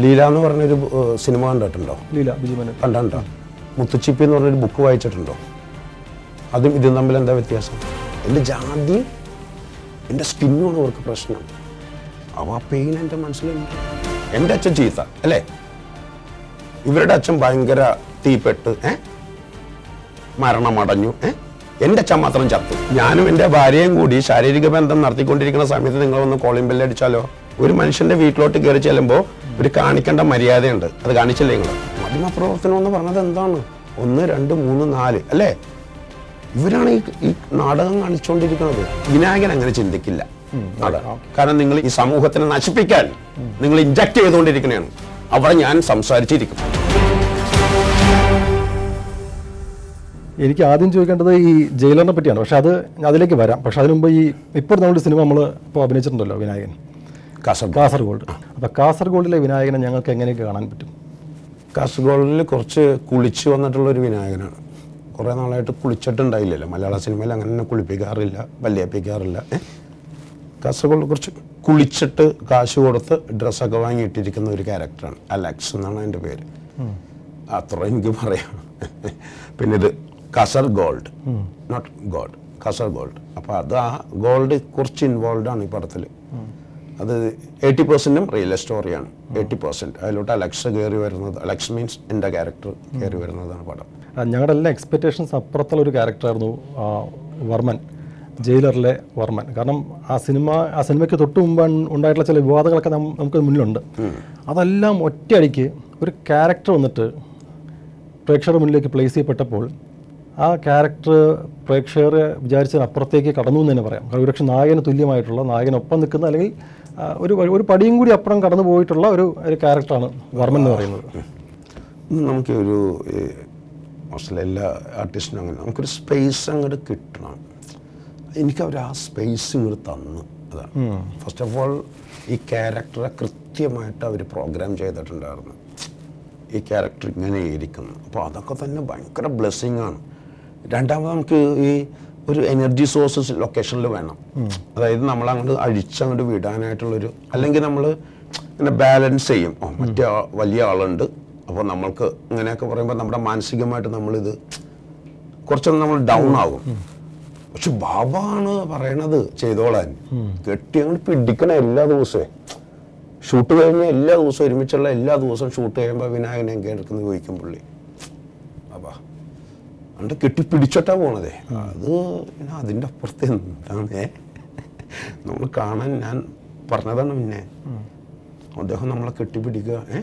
ലീല എന്ന് പറഞ്ഞൊരു സിനിമ കണ്ടിട്ടുണ്ടോ? ലീല ബിജുമനൻ കണ്ടോ മുത്തുച്ചിപ്പി എന്ന് പറഞ്ഞൊരു ബുക്ക് വായിച്ചിട്ടുണ്ടോ? അതും ഇതും തമ്മിൽ എന്താ വ്യത്യാസം? എന്റെ ജാതി എന്റെ സ്കിന്നുമാണ് അവർക്ക് പ്രശ്നം. അവ പെയിൻ എന്റെ മനസ്സിലുണ്ട്. എന്റെ അച്ഛൻ ചീത്ത അല്ലേ? ഇവരുടെ അച്ഛൻ ഭയങ്കര തീപ്പെട്ട് ഏ? മരണമടഞ്ഞു ഏ? എന്റെ അച്ഛൻ മാത്രം ചത്തു. ഞാനും എന്റെ ഭാര്യയും കൂടി ശാരീരിക ബന്ധം നടത്തിക്കൊണ്ടിരിക്കുന്ന സമയത്ത് നിങ്ങൾ വന്ന് കോളിംഗ് അടിച്ചാലോ? ഒരു മനുഷ്യന്റെ വീട്ടിലോട്ട് കയറി ചെല്ലുമ്പോൾ ഒരു കാണിക്കേണ്ട മര്യാദയുണ്ട്. അത് കാണിച്ചില്ലേ നിങ്ങൾ മാധ്യമപ്രവർത്തനം എന്ന് പറഞ്ഞത് എന്താണ്? ഒന്ന് രണ്ട് മൂന്ന് നാല് അല്ലേ? ഇവരാണ് ഈ ഈ നാടകം കാണിച്ചുകൊണ്ടിരിക്കുന്നത് വിനായകൻ അങ്ങനെ ചിന്തിക്കില്ല. കാരണം നിങ്ങൾ ഈ സമൂഹത്തിനെ നശിപ്പിക്കാൻ നിങ്ങൾ ഇഞ്ചക്ട് ചെയ്തുകൊണ്ടിരിക്കുന്നതാണ് അവിടെ ഞാൻ സംസാരിച്ചിരിക്കും. എനിക്ക് ആദ്യം ചോദിക്കേണ്ടത് ഈ ജയിലറിനെ പറ്റിയാണ്. പക്ഷെ അത് അതിലേക്ക് വരാം. പക്ഷെ അതിനുമുമ്പ് ഈ ഇപ്പോൾ നമ്മുടെ സിനിമ നമ്മൾ ഇപ്പോൾ അഭിനയിച്ചിട്ടുണ്ടല്ലോ വിനായകൻ. കാസർഗോഡ്. കാസർഗോഡ്. അപ്പോൾ കാസർഗോഡിലെ വിനായകനെ ഞങ്ങൾക്ക് എങ്ങനെയൊക്കെ കാണാൻ പറ്റും? കാസർഗോഡിൽ കുറച്ച് കുളിച്ച് വന്നിട്ടുള്ള ഒരു വിനായകനാണ്. കുറേ നാളായിട്ട് കുളിച്ചിട്ടുണ്ടായില്ലല്ലോ. മലയാള സിനിമയിൽ അങ്ങനെ തന്നെ കുളിപ്പിക്കാറില്ല വല്യപ്പിക്കാറില്ല? കാസർഗോഡ് കുറച്ച് കുളിച്ചിട്ട് കാശ് കൊടുത്ത് ഡ്രസ്സൊക്കെ വാങ്ങിയിട്ടിരിക്കുന്ന ഒരു ക്യാരക്ടറാണ്. അലക്സ് എന്നാണ് എന്റെ പേര്. അത്ര എനിക്ക് പറയാം. പിന്നെ ഇത് കസർ gold not gold Kasar gold അപ്പോൾ അത് ആ ഗോൾഡ് കുറച്ച് ഇൻവോൾവ് ആണ് ഈ പടത്തിൽ അത് എയ്റ്റി പെർസെന്റും റിയൽ സ്റ്റോറിയാണ് എയ്റ്റി പെർസെന്റ് അതിലോട്ട് അലക്സ് കയറി വരുന്നത്. അലക്സ് മീൻസ് എന്റെ ക്യാരക്ടർ കയറി വരുന്നതാണ് പടം. ഞങ്ങളുടെ എല്ലാ എക്സ്പെക്റ്റേഷൻസ് അപ്പുറത്തുള്ള ഒരു ക്യാരക്ടറായിരുന്നു വർമ്മൻ. ജയിലറിലെ വർമ്മൻ. കാരണം ആ സിനിമ ആ സിനിമയ്ക്ക് തൊട്ട് മുമ്പ് ഉണ്ടായിട്ടുള്ള ചില വിവാദങ്ങളൊക്കെ നമുക്ക് മുന്നിലുണ്ട്. അതെല്ലാം ഒറ്റയടിക്ക് ഒരു ക്യാരക്ടർ വന്നിട്ട് പ്രേക്ഷകരുടെ മുന്നിലേക്ക് പ്ലേസ് ചെയ്യപ്പെട്ടപ്പോൾ ആ ക്യാരക്ടർ പ്രേക്ഷകരെ വിചാരിച്ചതിന് അപ്പുറത്തേക്ക് കടന്നു എന്ന് തന്നെ പറയാം. കാരണം ഒരുപക്ഷെ നായകന് തുല്യമായിട്ടുള്ള നായകനൊപ്പം നിൽക്കുന്ന അല്ലെങ്കിൽ ഒരു ഒരു പടിയും കൂടി അപ്പുറം കടന്നു പോയിട്ടുള്ള ഒരു ഒരു ക്യാരക്ടറാണ് വർമ്മൻ എന്ന് പറയുന്നത്. നമുക്ക് ഒരു മോസ്റ്റ്ലി എല്ലാ ആർട്ടിസ്റ്റിനും അങ്ങനെ നമുക്കൊരു സ്പേസ് അങ്ങോട്ട് കിട്ടണം. എനിക്ക് അവർ ആ സ്പേസ് ഇങ്ങോട്ട് തന്നു. അതാണ്. ഫസ്റ്റ് ഓഫ് ഓൾ ഈ ക്യാരക്ടറെ കൃത്യമായിട്ട് അവർ പ്രോഗ്രാം ചെയ്തിട്ടുണ്ടായിരുന്നു. ഈ ക്യാരക്ടർ ഇങ്ങനെ ഇരിക്കുന്നു അപ്പോൾ അതൊക്കെ തന്നെ ഭയങ്കര ബ്ലെസ്സിങ് ആണ്. രണ്ടാമത് നമുക്ക് ഈ ഒരു എനർജി സോഴ്സസ് ലൊക്കേഷനിൽ വേണം. അതായത് നമ്മൾ അങ്ങോട്ട് അഴിച്ചങ്ങോട്ട് വിടാനായിട്ടുള്ളൊരു അല്ലെങ്കിൽ നമ്മൾ ഇങ്ങനെ ബാലൻസ് ചെയ്യും. മറ്റേ വലിയ ആളുണ്ട്. അപ്പോൾ നമ്മൾക്ക് ഇങ്ങനെയൊക്കെ പറയുമ്പോൾ നമ്മുടെ മാനസികമായിട്ട് നമ്മളിത് കുറച്ചൊന്ന് നമ്മൾ ഡൗൺ ആകും. പക്ഷെ ബാബാണ് പറയണത് ചെയ്തോളാൻ. കെട്ടി അങ്ങോട്ട് പിടിക്കണ എല്ലാ ദിവസവും. ഷൂട്ട് കഴിഞ്ഞ എല്ലാ ദിവസവും ഒരുമിച്ചുള്ള എല്ലാ ദിവസവും ഷൂട്ട് കഴിയുമ്പോൾ വിനായകനെ കേൾക്കുന്ന ചോദിക്കും പുള്ളി. അതുകൊണ്ട് കെട്ടിപ്പിടിച്ചിട്ടാ പോണതേ. അത് അതിന്റെ അപ്പുറത്ത് എന്താണ്? നമ്മൾ കാണാൻ ഞാൻ പറഞ്ഞതാണ് പിന്നെ അദ്ദേഹം നമ്മളെ കെട്ടിപ്പിടിക്കുക ഏ?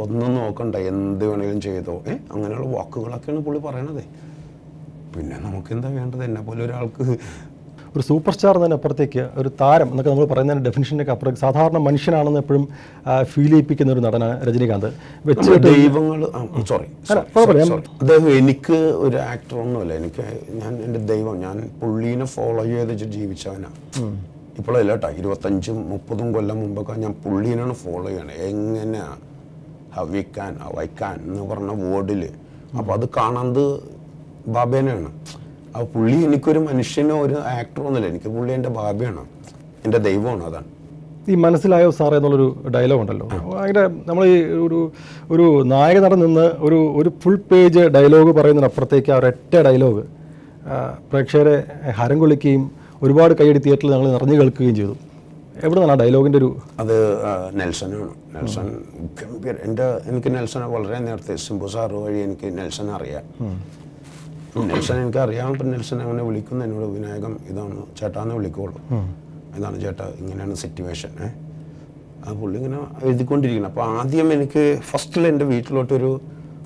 ഒന്നും നോക്കണ്ട എന്ത് വേണേലും ചെയ്തോ ഏ? അങ്ങനെയുള്ള വാക്കുകളൊക്കെയാണ് പുള്ളി പറയണത്. പിന്നെ നമുക്ക് എന്താ വേണ്ടത്? എന്നെ പോലെ ഒരാൾക്ക് ഒരു സൂപ്പർ സ്റ്റാർ അപ്പുറത്തേക്ക് ഒരു താരം എന്നൊക്കെ നമ്മൾ പറയുന്നതിന്റെ ഡെഫിനിഷനൊക്കെ അപ്പുറം സാധാരണ മനുഷ്യനാണെന്ന് എപ്പോഴും ഫീൽ ചെയ്യിപ്പിക്കുന്ന ഒരു നടനാണ് രജനീകാന്ത്. വെച്ച് ദൈവങ്ങൾ സോറി അദ്ദേഹം എനിക്ക് ഒരു ആക്ടർ ഒന്നുമല്ല. എനിക്ക് ഞാൻ എന്റെ ദൈവം ഞാൻ പുള്ളീനെ ഫോളോ ചെയ്ത് ജീവിച്ചവനാണ് ജീവിച്ചവനാ ഇപ്പോഴല്ല കേട്ടോ ഇരുപത്തഞ്ചും മുപ്പതും കൊല്ലം മുമ്പൊക്കെ ഞാൻ പുള്ളീനാണ് ഫോളോ ചെയ്യണത് എങ്ങനെ ഹവിക്കാൻ വൈക്കാൻ എന്ന് പറഞ്ഞ വേർഡിൽ അപ്പോൾ അത് കാണുന്നത് ബാബേനെയാണ്. അപ്പോൾ പുള്ളി എനിക്കൊരു മനുഷ്യനോ ഒരു ആക്ടറോ ഒന്നുമില്ല. എനിക്ക് പുള്ളി എന്റെ ബാബയാണ് എന്റെ ദൈവമാണ് അതാണ്. ഈ മനസ്സിലായോ സാറേ എന്നുള്ളൊരു ഡയലോഗ് ഉണ്ടല്ലോ. അങ്ങനെ നമ്മൾ ഈ ഒരു ഒരു നായക നടൻ നിന്ന് ഒരു ഒരു ഫുൾ പേജ് ഡയലോഗ് പറയുന്നതിനപ്പുറത്തേക്ക് ആ ഒരൊറ്റ ഡയലോഗ് പ്രേക്ഷകരെ ഹരം കൊള്ളിക്കുകയും ഒരുപാട് കൈയടി തിയേറ്ററിൽ ഞങ്ങൾ നിറഞ്ഞു കേൾക്കുകയും ചെയ്തു. എവിടെ നിന്നാണ് ആ ഡയലോഗിന്റെ ഒരു അത് ആ, നെൽസനാണ്. നെൽസൺ ഗംഭീർ എന്റെ എനിക്ക് നെൽസനെ വളരെ നേരത്തെ സിംബു സാറ് വഴി എനിക്ക് നെൽസനെ അറിയാം. നെൽസൺ എനിക്ക് അറിയാം ഇപ്പം നെൽസൺ അങ്ങനെ വിളിക്കുന്ന എന്നോട് വിനായകം ഇതാണ് ചേട്ടാന്ന് വിളിക്കുള്ളൂ. ഇതാണ് ചേട്ടാ ഇങ്ങനെയാണ് സിറ്റുവേഷൻ ഏഹ് ആ പുള്ളി ഇങ്ങനെ എഴുതിക്കൊണ്ടിരിക്കണം അപ്പോൾ ആദ്യം എനിക്ക് ഫസ്റ്റിൽ എന്റെ വീട്ടിലോട്ടൊരു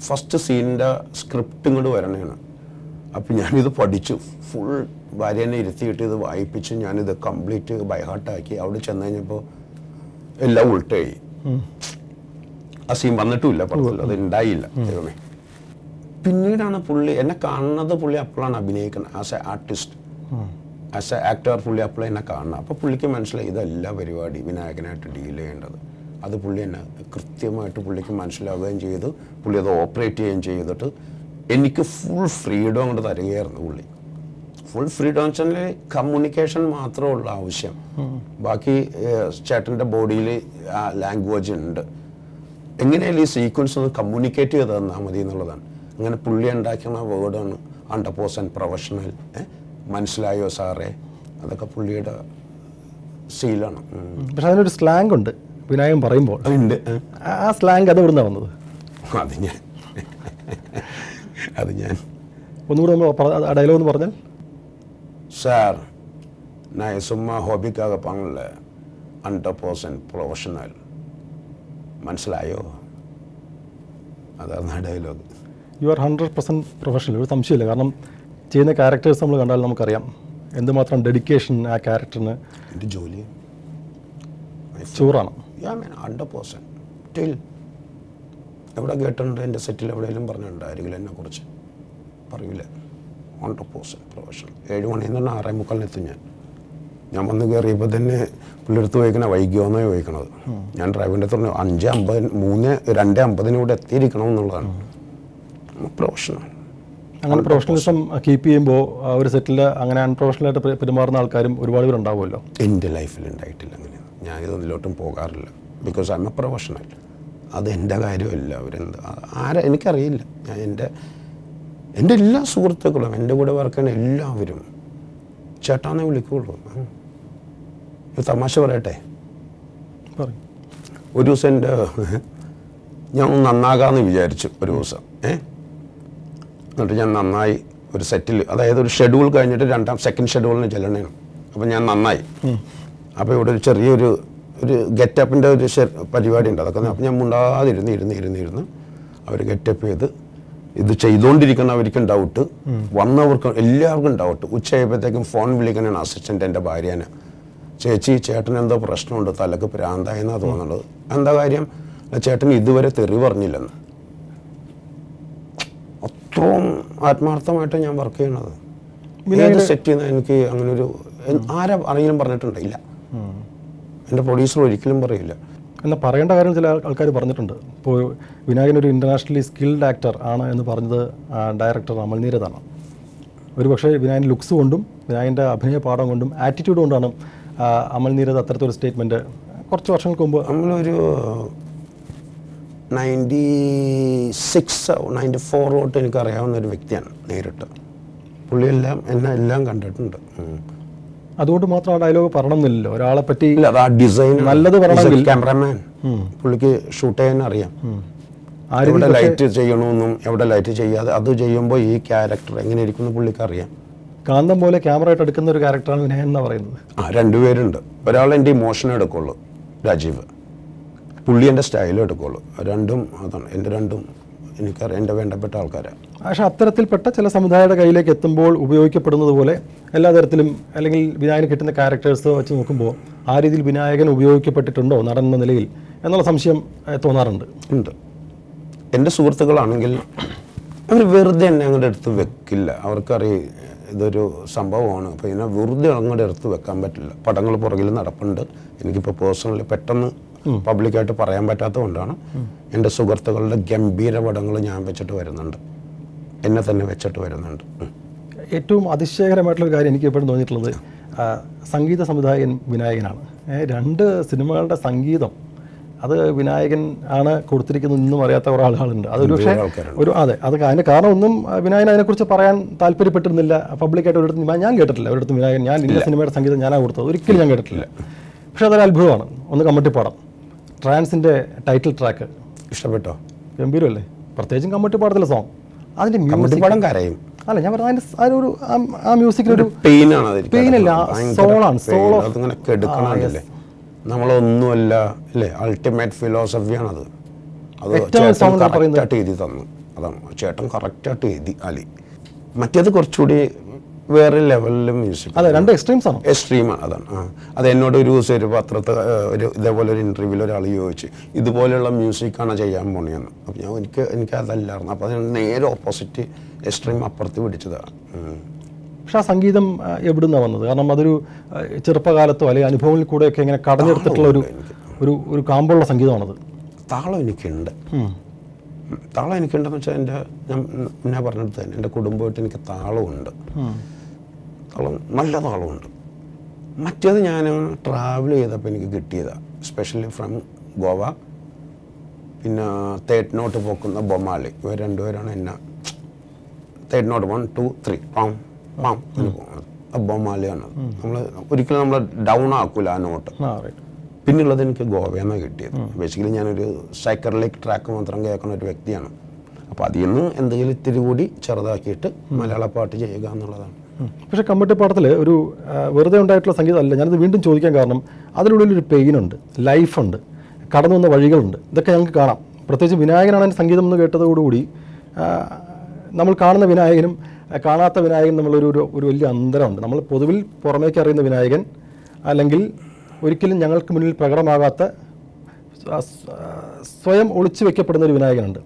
ഫസ്റ്റ് സീനിന്റെ സ്ക്രിപ്റ്റ് ഇങ്ങോട്ട് വരണേണ്. അപ്പം ഞാനിത് പഠിച്ചു. ഫുൾ ഭാര്യനെ ഇരുത്തിയിട്ട് ഇത് വായിപ്പിച്ച് ഞാനിത് കംപ്ലീറ്റ് ബൈഹാർട്ടാക്കി അവിടെ ചെന്ന് കഴിഞ്ഞപ്പോൾ എല്ലാം ഉൾട്ടായി. ആ സീൻ വന്നിട്ടുമില്ല പടത്തിൽ അത് ഉണ്ടായില്ല ദൈവമേ. പിന്നീടാണ് പുള്ളി എന്നെ കാണുന്നത് പുള്ളി അപ്പോഴാണ് അഭിനയിക്കുന്നത്. As a artist as a actor പുള്ളി അപ്പോൾ എന്നെ കാണണം അപ്പോൾ പുള്ളിക്ക് മനസ്സിലായി ഇതല്ല പരിപാടി വിനായകനായിട്ട് ഡീൽ ചെയ്യേണ്ടത്. അത് പുള്ളി എന്നെ കൃത്യമായിട്ട് പുള്ളിക്ക് മനസ്സിലാവുകയും ചെയ്തു. പുള്ളി അത് ഓപ്പറേറ്റ് ചെയ്യുകയും ചെയ്തിട്ട് എനിക്ക് ഫുൾ ഫ്രീഡം അങ്ങോട്ട് തരികയായിരുന്നു പുള്ളി. ഫുൾ ഫ്രീഡം വെച്ചാൽ കമ്മ്യൂണിക്കേഷൻ മാത്രമേ ഉള്ളൂ ആവശ്യം. ബാക്കി ചേട്ടന്റെ ബോഡിയിൽ ആ ലാംഗ്വേജ് ഉണ്ട്. എങ്ങനെയാലും ഈ സീക്വൻസ് ഒന്ന് കമ്മ്യൂണിക്കേറ്റ് ചെയ്ത് തന്നാൽ മതി എന്നുള്ളതാണ്. അങ്ങനെ പുള്ളി ഉണ്ടാക്കുന്ന വേർഡാണ് അണ്ടർ പേഴ്സൺ പ്രൊഫഷണൽ മനസ്സിലായോ സാറേ അതൊക്കെ പുള്ളിയുടെ സീലാണ് ഉം. പക്ഷെ അതിനൊരു സ്ലാങ് ഉണ്ട് വിനായകൻ പറയുമ്പോൾ അതുണ്ട് ഏഹ്. ആ- ആ സ്ലാങ് അത് എവിടുന്നാണ് വന്നത് അത് ഞാൻ അത് ഞാൻ ഒന്നുകൂടെ നമ്മൾ ആ ഡയലോഗ് എന്ന് പറഞ്ഞാൽ சார் நான் சும்மா ஹாபிக்காக பண்ணல ஹண்ட்ரட் பர்சன்ட் ப்ரொஃபஷனல் മനസ്സിലായോ അതാണ് dialogue you are hundred percent professional ഒരു സംശയമില്ല. കാരണം ചെയ്യുന്ന ക്യാരക്ടേഴ്സ് നമ്മൾ കണ്ടാൽ നമുക്കറിയാം. എന്തുമാത്രം ഡെഡിക്കേഷൻ ആ ക്യാരക്ടറിന് എന്റെ ജോലി. ചൂറാണ്. ഹൺഡ്രഡ് പേഴ്സന്റ് ടിൽ എവിടെ കേട്ടിട്ടുണ്ട് എന്റെ സെറ്റിൽ എവിടെയെങ്കിലും പറഞ്ഞിട്ടുണ്ട് ആരെങ്കിലും എന്നെ കുറിച്ച് പറയൂല ഹൺഡ്രഡ് പേഴ്സന്റ് പ്രൊഫഷണൽ ഏഴ് മണിയിൽ നിന്ന് ആറേ മുക്കാലിന് എത്തും ഞാൻ. ഞാൻ വന്ന് കയറിയപ്പോൾ തന്നെ പുള്ളിയെടുത്ത് ചോദിക്കണേ വൈകിയോന്നോ ചോദിക്കണത്? ഞാൻ ഡ്രൈവറിന്റെ അടുത്ത് പറഞ്ഞു അഞ്ച് അമ്പത് മൂന്ന് രണ്ട് അമ്പതിന് ഇവിടെ എത്തിയിരിക്കണം എന്നുള്ളതാണ് പ്രൊഫഷണൽ അങ്ങനെ പ്രൊഫഷണലിസം കീപ്പ് ചെയ്യുമ്പോൾ ഒരു സെറ്റിൽ അങ്ങനെ അൺപ്രൊഫഷണലായിട്ട് ആയിട്ട് പെരുമാറുന്ന ആൾക്കാരും ഒരുപാട് പേരുണ്ടാവുമല്ലോ എന്റെ ലൈഫിൽ ഉണ്ടായിട്ടില്ല അങ്ങനെ. ഞാൻ ഇതൊന്നിലോട്ടും പോകാറില്ല. Because I'm a professional അത് എന്റെ കാര്യമല്ല. അവരെന്ത് ആരെ എനിക്കറിയില്ല. ഞാൻ എന്റെ എന്റെ എല്ലാ സുഹൃത്തുക്കളും എന്റെ കൂടെ വർക്ക് ചെയ്യുന്ന എല്ലാവരും ചേട്ടാന്നേ വിളിക്കുള്ളൂ. തമാശ പറയട്ടെ? പറയും. ഒരു ദിവസം എന്റെ ഞാൻ ഒന്ന് നന്നാകാമെന്ന് വിചാരിച്ചു ഒരു ദിവസം. ഏ? എന്നിട്ട് ഞാൻ നന്നായി ഒരു സെറ്റിൽ അതായത് ഒരു ഷെഡ്യൂൾ കഴിഞ്ഞിട്ട് രണ്ടാം സെക്കൻഡ് ഷെഡ്യൂളിന് ചെല്ലണേണ് അപ്പം ഞാൻ നന്നായി. അപ്പോൾ ഇവിടെ ഒരു ചെറിയൊരു ഒരു ഗെറ്റപ്പിന്റെ ഒരു പരിപാടി ഉണ്ട് അതൊക്കെ അപ്പം ഞാൻ മുണ്ടാതിരുന്ന് ഇരുന്ന് ഇരുന്ന് ഇരുന്ന് അവർ ഗെറ്റപ്പ് ചെയ്ത് ഇത് ചെയ്തുകൊണ്ടിരിക്കുന്നവർക്കും ഡൗട്ട് വന്നവർക്കും എല്ലാവർക്കും ഡൗട്ട് ഉച്ചയായപ്പോഴത്തേക്കും ഫോൺ വിളിക്കാനാണ് അസിസ്റ്റന്റ് എന്റെ ഭാര്യേനെ. ചേച്ചി ചേട്ടൻ എന്തോ പ്രശ്നമുണ്ട് തലക്ക് പ്രാന്തായെന്നാണ് തോന്നുന്നത് എന്താ കാര്യം? ചേട്ടൻ ഇതുവരെ തെറി പറഞ്ഞില്ലെന്ന്. അത്രയും ആത്മാർത്ഥമായിട്ട് ഞാൻ വർക്ക് ചെയ്യണത് ഏത് സെറ്റ് ചെയ്യുന്ന എനിക്ക് അങ്ങനെ ഒരു ആരാ ആരെങ്കിലും പറഞ്ഞിട്ടുണ്ട് ഇല്ല. എന്റെ പ്രൊഡ്യൂസർ ഒരിക്കലും പറയില്ല. എന്നാൽ പറയേണ്ട കാര്യം ചില ആൾക്കാർ പറഞ്ഞിട്ടുണ്ട്. ഇപ്പോൾ വിനായകൻ ഒരു ഇന്റർനാഷണലി സ്കിൽഡ് ആക്ടർ ആണ് എന്ന് പറഞ്ഞത് ഡയറക്ടർ അമൽ നീരതാണ്. ഒരു പക്ഷേ വിനായകൻ ലുക്സ് കൊണ്ടും വിനായകന്റെ അഭിനയ പാഠം കൊണ്ടും ആറ്റിറ്റ്യൂഡ് കൊണ്ടാണ് അമൽ നീരത് അത്തരത്തിലൊരു സ്റ്റേറ്റ്മെന്റ് കുറച്ച് വർഷങ്ങൾക്ക് മുമ്പ് നമ്മളൊരു നയന്റി സിക്സ് നയന്റി ഫോർ തൊട്ട് എനിക്കറിയാവുന്ന ഒരു വ്യക്തിയാണ് നേരിട്ട്. പുള്ളിയെല്ലാം എന്നെ എല്ലാം കണ്ടിട്ടുണ്ട്. അതുകൊണ്ട് മാത്രം ആ ഡയലോഗ് പറയണമെന്നില്ലല്ലോ. ഒരാളെ പറ്റി ആ ഡിസൈൻ നല്ലത് പറയണമെങ്കിൽ- ക്യാമറമാൻ പുള്ളിക്ക് ഷൂട്ട് ചെയ്യാൻ അറിയാം. എവിടെ ലൈറ്റ് ചെയ്യണമെന്നും എവിടെ ലൈറ്റ് ചെയ്യാതെ അത് ചെയ്യുമ്പോൾ ഈ ക്യാരക്ടർ എങ്ങനെ ഇരിക്കുന്നു പുള്ളിക്ക് അറിയാം. കാന്തം പോലെ ക്യാമറ ആയിട്ട് എടുക്കുന്ന ഒരു ക്യാരക്ടറാണ് വിനായകൻ എന്ന് പറയുന്നത്? ആ രണ്ടുപേരുണ്ട്. ഒരാൾ എന്റെ ഇമോഷൻ എടുക്കുള്ളൂ രാജീവ്. പുള്ളി എന്റെ സ്റ്റൈലും എടുക്കുള്ളൂ. രണ്ടും അതാണ്. എന്റെ രണ്ടും എനിക്കറിയാം. എന്റെ വേണ്ടപ്പെട്ട ആൾക്കാരാണ് പക്ഷേ അത്തരത്തിൽപ്പെട്ട ചില സമുദായയുടെ കയ്യിലേക്ക് എത്തുമ്പോൾ ഉപയോഗിക്കപ്പെടുന്നത് പോലെ എല്ലാ തരത്തിലും അല്ലെങ്കിൽ വിനായകന് കിട്ടുന്ന ക്യാരക്ടേഴ്സ് വെച്ച് നോക്കുമ്പോൾ ആ രീതിയിൽ വിനായകൻ ഉപയോഗിക്കപ്പെട്ടിട്ടുണ്ടോ നടൻ എന്ന നിലയിൽ എന്നുള്ള സംശയം തോന്നാറുണ്ട്. ഉണ്ട്. എന്റെ സുഹൃത്തുക്കളാണെങ്കിൽ അവർ വെറുതെ എന്നെ അങ്ങോട്ട് എടുത്ത് വെക്കില്ല. അവർക്കറിയാം ഇതൊരു സംഭവമാണ്. അപ്പോൾ ഇതിനെ വെറുതെ അങ്ങോട്ട് എടുത്ത് വെക്കാൻ പറ്റില്ല. പടങ്ങൾ പുറകിൽ നടപ്പുണ്ട്. എനിക്കിപ്പോൾ പേഴ്സണലി പെട്ടെന്ന് പബ്ലിക്കായിട്ട് പറയാൻ പറ്റാത്തതുകൊണ്ടാണ് എന്റെ സുഹൃത്തുക്കളുടെ ഗംഭീര പടങ്ങൾ ഞാൻ വെച്ചിട്ട് വരുന്നുണ്ട്. എന്നെ തന്നെ വെച്ചിട്ട് വരുന്നുണ്ട്. ഏറ്റവും അതിശയകരമായിട്ടുള്ള കാര്യം എനിക്ക് എപ്പോഴും തോന്നിയിട്ടുള്ളത് സംഗീത സംവിധായകൻ വിനായകനാണ്. രണ്ട് സിനിമകളുടെ സംഗീതം അത് വിനായകൻ ആണ് കൊടുത്തിരിക്കുന്നത് ഇന്നും അറിയാത്ത കുറേ ആളുകളുണ്ട്. അതൊരു പക്ഷേ ഒരു അതെ അത് അതിന്റെ കാരണം ഒന്നും വിനായകൻ അതിനെക്കുറിച്ച് പറയാൻ താല്പര്യപ്പെട്ടിരുന്നില്ല. പബ്ലിക്കായിട്ട് ഒരിടത്തും ഞാൻ കേട്ടിട്ടില്ല. ഒരിടത്തും വിനായകൻ ഞാൻ ഇന്ന സിനിമയുടെ സംഗീതം ഞാനാണ് കൊടുത്തത്. ഒരിക്കലും ഞാൻ കേട്ടിട്ടില്ല. പക്ഷേ അതൊരു അത്ഭുതമാണ്. ഒന്ന് കമ്മട്ടിപ്പാടം. ട്രാൻസിന്റെ title track. ഇഷ്ടപ്പെട്ടോ? ഗംഭീരമല്ലേ? പ്രത്യേകിച്ചും കമ്മട്ടിപ്പാടത്തിലെ സോങ് അതിന്റെ മ്യൂസിക് പടം കരയും. അല്ല ഞാൻ പറഞ്ഞ അതിന്റെ അതിനൊരു ആ- മ്യൂസിക്കിനൊരു പെയിനാണ് അത് പെയിനല്ല അല്ല, soul അതിങ്ങനെ കെടുക്കണല്ലേ നമ്മളൊന്നുമല്ല അല്ലേ? അൾട്ടിമേറ്റ് ഫിലോസഫിയാണത് അത് അത്. കറക്റ്റായിട്ട് എഴുതി തന്നു. അതാണ്. ചേട്ടൻ കറക്റ്റായിട്ട് എഴുതി അലി. മറ്റേത് കുറച്ചുകൂടി വേറെ ലെവലിലും മ്യൂസിക് അതെ രണ്ട് എക്സ്ട്രീംസ് ആണ്. എക്സ്ട്രീമാണ് അതാണ്. ആ. അത് എന്നോട് ഒരു ദിവസം ഒരു പത്രത്തെ ഒരു ഇതേപോലെ ഒരു ഇന്റർവ്യൂവിൽ ഒരാൾ ചോദിച്ചു ഇതുപോലെയുള്ള മ്യൂസിക്കാണ് ചെയ്യാൻ പോണിയെന്ന് അപ്പം ഞാൻ എനിക്ക് എനിക്ക് അതല്ലായിരുന്നു. അപ്പോൾ ഞാൻ നേരെ ഓപ്പോസിറ്റ് എക്സ്ട്രീം അപ്പുറത്ത് പിടിച്ചതാണ് പക്ഷെ ആ സംഗീതം എവിടുന്നാണ് വന്നത്? കാരണം അതൊരു ചെറുപ്പകാലത്തോ അല്ലെങ്കിൽ അനുഭവങ്ങളിൽ കൂടെയൊക്കെ ഇങ്ങനെ കടഞ്ഞെടുത്തിട്ടുള്ള ഒരു ഒരു ഒരു കാമ്പുള്ള സംഗീതമാണത്. താളം എനിക്കുണ്ട്. താളം എനിക്കുണ്ടെന്ന് വെച്ചാൽ എന്റെ ഞാൻ ഞാൻ പറഞ്ഞെടുത്ത് തന്നെ എന്റെ കുടുംബമായിട്ട് എനിക്ക് താളമുണ്ട്. ഉം. താളം നല്ല താളമുണ്ട് മറ്റേത് ഞാൻ ട്രാവൽ ചെയ്തപ്പോൾ എനിക്ക് കിട്ടിയതാണ് സ്പെഷ്യലി ഫ്രം ഗോവ പിന്നെ തേർഡ് നോട്ട് പോക്കുന്ന ബൊമാലി. ഇവർ രണ്ടുപേരാണ് എന്നെ third note one two three palm പാം എന്ന് പോകുന്നത് ബൊമാലിയാണ് നമ്മൾ ഒരിക്കലും നമ്മൾ ഡൗൺ ആക്കൂല ആ നോട്ട്. പിന്നുള്ളത് എനിക്ക് ഗോവയെന്നാണ് കിട്ടിയത്. ബേസിക്കലി ഞാനൊരു സൈക്കറിലേക്ക് ട്രാക്ക് മാത്രം കേൾക്കുന്ന ഒരു വ്യക്തിയാണ്. അപ്പോൾ അതിൽ നിന്ന് എന്തെങ്കിലും ഇത്തിരി കൂടി ചെറുതാക്കിയിട്ട് മലയാള പാട്ട് ചെയ്യുക എന്നുള്ളതാണ്. പക്ഷേ കമ്മട്ടിപ്പാടത്തിൽ ഒരു വെറുതെ ഉണ്ടായിട്ടുള്ള സംഗീതമല്ല. ഞാനത് വീണ്ടും ചോദിക്കാൻ കാരണം അതിനുള്ളിൽ ഒരു പെയിനുണ്ട് ലൈഫുണ്ട് കടന്നു വന്ന വഴികളുണ്ട്. ഇതൊക്കെ ഞങ്ങൾക്ക് കാണാം. പ്രത്യേകിച്ച് വിനായകനാണ് എന്റെ സംഗീതം എന്ന് കേട്ടതോടുകൂടി നമ്മൾ കാണുന്ന വിനായകനും കാണാത്ത വിനായകനും നമ്മളൊരു ഒരു ഒരു വലിയ അന്തരമുണ്ട്. നമ്മൾ പൊതുവിൽ പുറമേക്ക് അറിയുന്ന വിനായകൻ അല്ലെങ്കിൽ ഒരിക്കലും ഞങ്ങൾക്ക് മുന്നിൽ പ്രകടമാകാത്ത സ്വയം ഒളിച്ചു വെക്കപ്പെടുന്ന ഒരു വിനായകനുണ്ട്.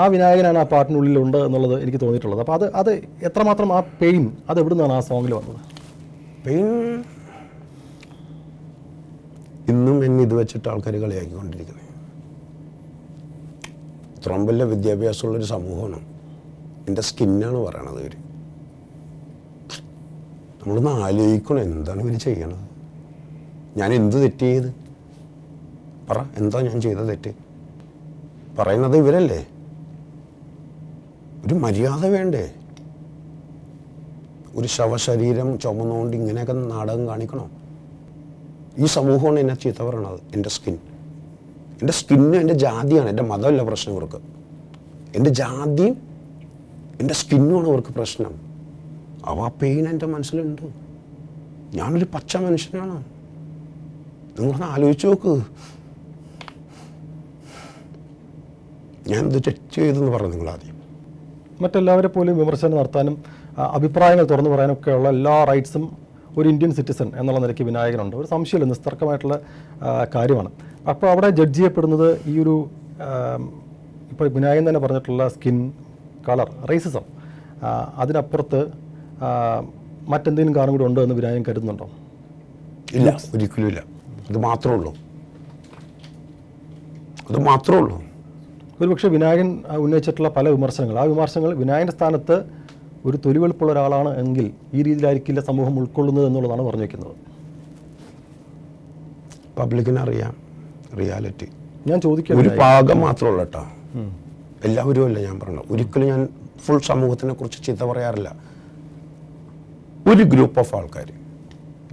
ആ വിനായകനാണ് ആ പാട്ടിനുള്ളിൽ ഉണ്ട് എന്നുള്ളത് എനിക്ക് തോന്നിയിട്ടുള്ളത്. അപ്പോൾ അത് അത് എത്രമാത്രം ആ പെയിൻ അത് എവിടെ നിന്നാണ് ആ സോങ്ങിൽ വന്നത്? പെയിൻ ഇന്നും എന്നെ ഇത് വെച്ചിട്ട് ആൾക്കാർ കളിയാക്കിക്കൊണ്ടിരിക്കുന്നത് ഇത്രയും വലിയ വിദ്യാഭ്യാസമുള്ളൊരു സമൂഹമാണ്. എന്റെ സ്കിന്നാണ് പറയണത് ഇവർ നമ്മളൊന്ന് ആലോചിക്കണം എന്താണ് ഇവർ ചെയ്യണത്? ഞാൻ എന്ത് തെറ്റ് ചെയ്ത് പറ എന്താ ഞാൻ ചെയ്ത തെറ്റ്? പറയുന്നത് ഇവരല്ലേ? ഒരു മര്യാദ വേണ്ടേ? ഒരു ശവശരീരം ചുമന്നുകൊണ്ട് ഇങ്ങനെയൊക്കെ നാടകം കാണിക്കണോ? ഈ സമൂഹമാണ് എന്നെ ചീത്ത പറയണത് എന്റെ സ്കിൻ. എന്റെ സ്കിന്നും എന്റെ ജാതിയാണ് എന്റെ മതമല്ല പ്രശ്നം ഇവർക്ക്. എന്റെ ജാതിയും എന്റെ സ്കിന്നുമാണ് ഇവർക്ക് പ്രശ്നം. അവ ആ പെയിൻ എന്റെ മനസ്സിലുണ്ട്. ഞാനൊരു പച്ച മനുഷ്യനാണ്. നിങ്ങളൊന്ന് ആലോചിച്ച് നോക്ക്. ഞാൻ എന്ത് തെറ്റ് ചെയ്തെന്ന് പറഞ്ഞു നിങ്ങൾ ആദ്യം മറ്റെല്ലാവരെ പോലും വിമർശനം നടത്താനും അഭിപ്രായങ്ങൾ തുറന്നു പറയാനൊക്കെ ഉള്ള എല്ലാ റൈറ്റ്സും ഒരു ഇന്ത്യൻ സിറ്റിസൺ എന്നുള്ള നിലയ്ക്ക് വിനായകനുണ്ട്. ഒരു സംശയമില്ല നിസ്തർക്കമായിട്ടുള്ള കാര്യമാണ്. അപ്പോൾ അവിടെ ജഡ്ജ് ചെയ്യപ്പെടുന്നത് ഈ ഒരു ഇപ്പോൾ വിനായകൻ തന്നെ പറഞ്ഞിട്ടുള്ള സ്കിൻ കളർ റേസിസം അതിനപ്പുറത്ത് മറ്റെന്തെങ്കിലും കാരണം കൂടി ഉണ്ടോ എന്ന് വിനായകൻ കരുതുന്നുണ്ടോ? ഇല്ല ഒരിക്കലും ഇല്ല. അത് മാത്രമേ ഉള്ളൂ. അത് മാത്രമേ ഉള്ളൂ. ഒരുപക്ഷെ വിനായകൻ ഉന്നയിച്ചിട്ടുള്ള പല വിമർശനങ്ങൾ. ആ വിമർശനങ്ങൾ വിനായകന്റെ സ്ഥാനത്ത് ഒരു തൊലിവെളുപ്പുള്ള ഒരാളാണ് എങ്കിൽ ഈ രീതിയിലായിരിക്കില്ല സമൂഹം ഉൾക്കൊള്ളുന്നത് എന്നുള്ളതാണ് പറഞ്ഞു വയ്ക്കുന്നത് പബ്ലിക്കിന് അറിയാം റിയാലിറ്റി. ഞാൻ ചോദിക്കുക ഒരു ഭാഗം മാത്രമുള്ള കേട്ടോ. എല്ലാവരും അല്ല ഞാൻ പറഞ്ഞത്? ഒരിക്കലും ഞാൻ ഫുൾ സമൂഹത്തിനെ കുറിച്ച് ചീത്ത പറയാറില്ല. ഒരു ഗ്രൂപ്പ് ഓഫ് ആൾക്കാർ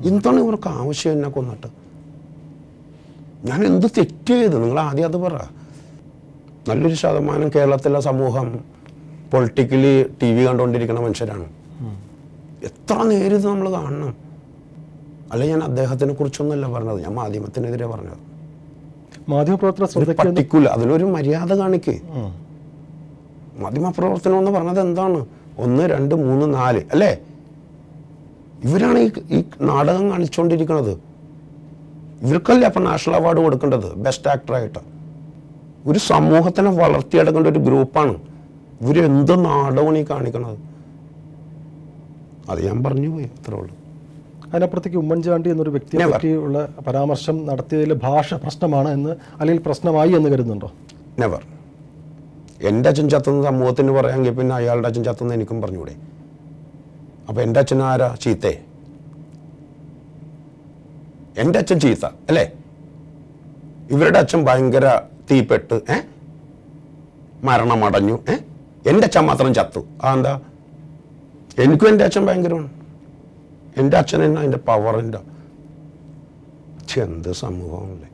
എന്താണ് ഇവർക്ക് ആവശ്യം എന്നെ കൊന്നിട്ട്? ഞാൻ എന്ത് തെറ്റ് ചെയ്ത്? നിങ്ങൾ ആദ്യം അത് പറ. നല്ലൊരു ശതമാനം കേരളത്തിലെ സമൂഹം പൊളിറ്റിക്കലി ടി വി കണ്ടുകൊണ്ടിരിക്കുന്ന മനുഷ്യരാണ്. എത്ര നേരിത് നമ്മൾ കാണണം? അല്ല ഞാൻ അദ്ദേഹത്തിനെ കുറിച്ചൊന്നുമല്ല പറഞ്ഞത്. ഞാൻ മാധ്യമത്തിനെതിരെ പറഞ്ഞത്. മാധ്യമപ്രവർത്തന പർട്ടിക്കുലർ അതിലൊരു മര്യാദ കാണിക്ക്. മാധ്യമപ്രവർത്തനം എന്ന് പറഞ്ഞത് എന്താണ്? ഒന്ന് രണ്ട് മൂന്ന് നാല്. അല്ലേ? ഇവരാണ് ഈ ഈ നാടകം കാണിച്ചുകൊണ്ടിരിക്കുന്നത് ഇവർക്കല്ലേ അപ്പം നാഷണൽ അവാർഡ് കൊടുക്കേണ്ടത്? ബെസ്റ്റ് ആക്ടറായിട്ട് ഒരു സമൂഹത്തിനെ വളർത്തിയെടുക്കേണ്ട ഒരു ഗ്രൂപ്പാണ്. ഇവർ എന്ത് നാടകമാണ് ഈ കാണിക്കണത്? അത് ഞാൻ പറഞ്ഞു പോയി അത്രേ ഉള്ളൂ. അതിനപ്പുറത്തേക്ക് ഉമ്മൻചാണ്ടി എന്നൊരു വ്യക്തിയെ. പറ്റിയുള്ള പരാമർശം നടത്തിയതിൽ ഭാഷ പ്രശ്നമാണ് എന്ന് അല്ലെങ്കിൽ പ്രശ്നമായി എന്ന് കരുതുന്നുണ്ടോ? നെവർ എന്റെ അച്ഛൻ ചത്തുന്ന സമൂഹത്തിന് പറയാമെങ്കിൽ പിന്നെ അയാളുടെ അച്ഛൻ ചത്തുന്ന എനിക്കും പറഞ്ഞുകൂടെ? അപ്പോൾ എന്റെ അച്ഛൻ ആരാ? ചീത്തേ. എന്റെ അച്ഛൻ ചീത്ത അല്ലേ? ഇവരുടെ അച്ഛൻ ഭയങ്കര തീപ്പെട്ട് ഏ? മരണമടഞ്ഞു ഏ? എന്റെ അച്ഛൻ മാത്രം ചത്തു. ആ എന്താ എനിക്കും എന്റെ അച്ഛൻ ഭയങ്കരമാണ്. എന്റെ അച്ഛൻ തന്നെ അതിന്റെ പവറിന്റെ എന്ത് സമൂഹമല്ലേ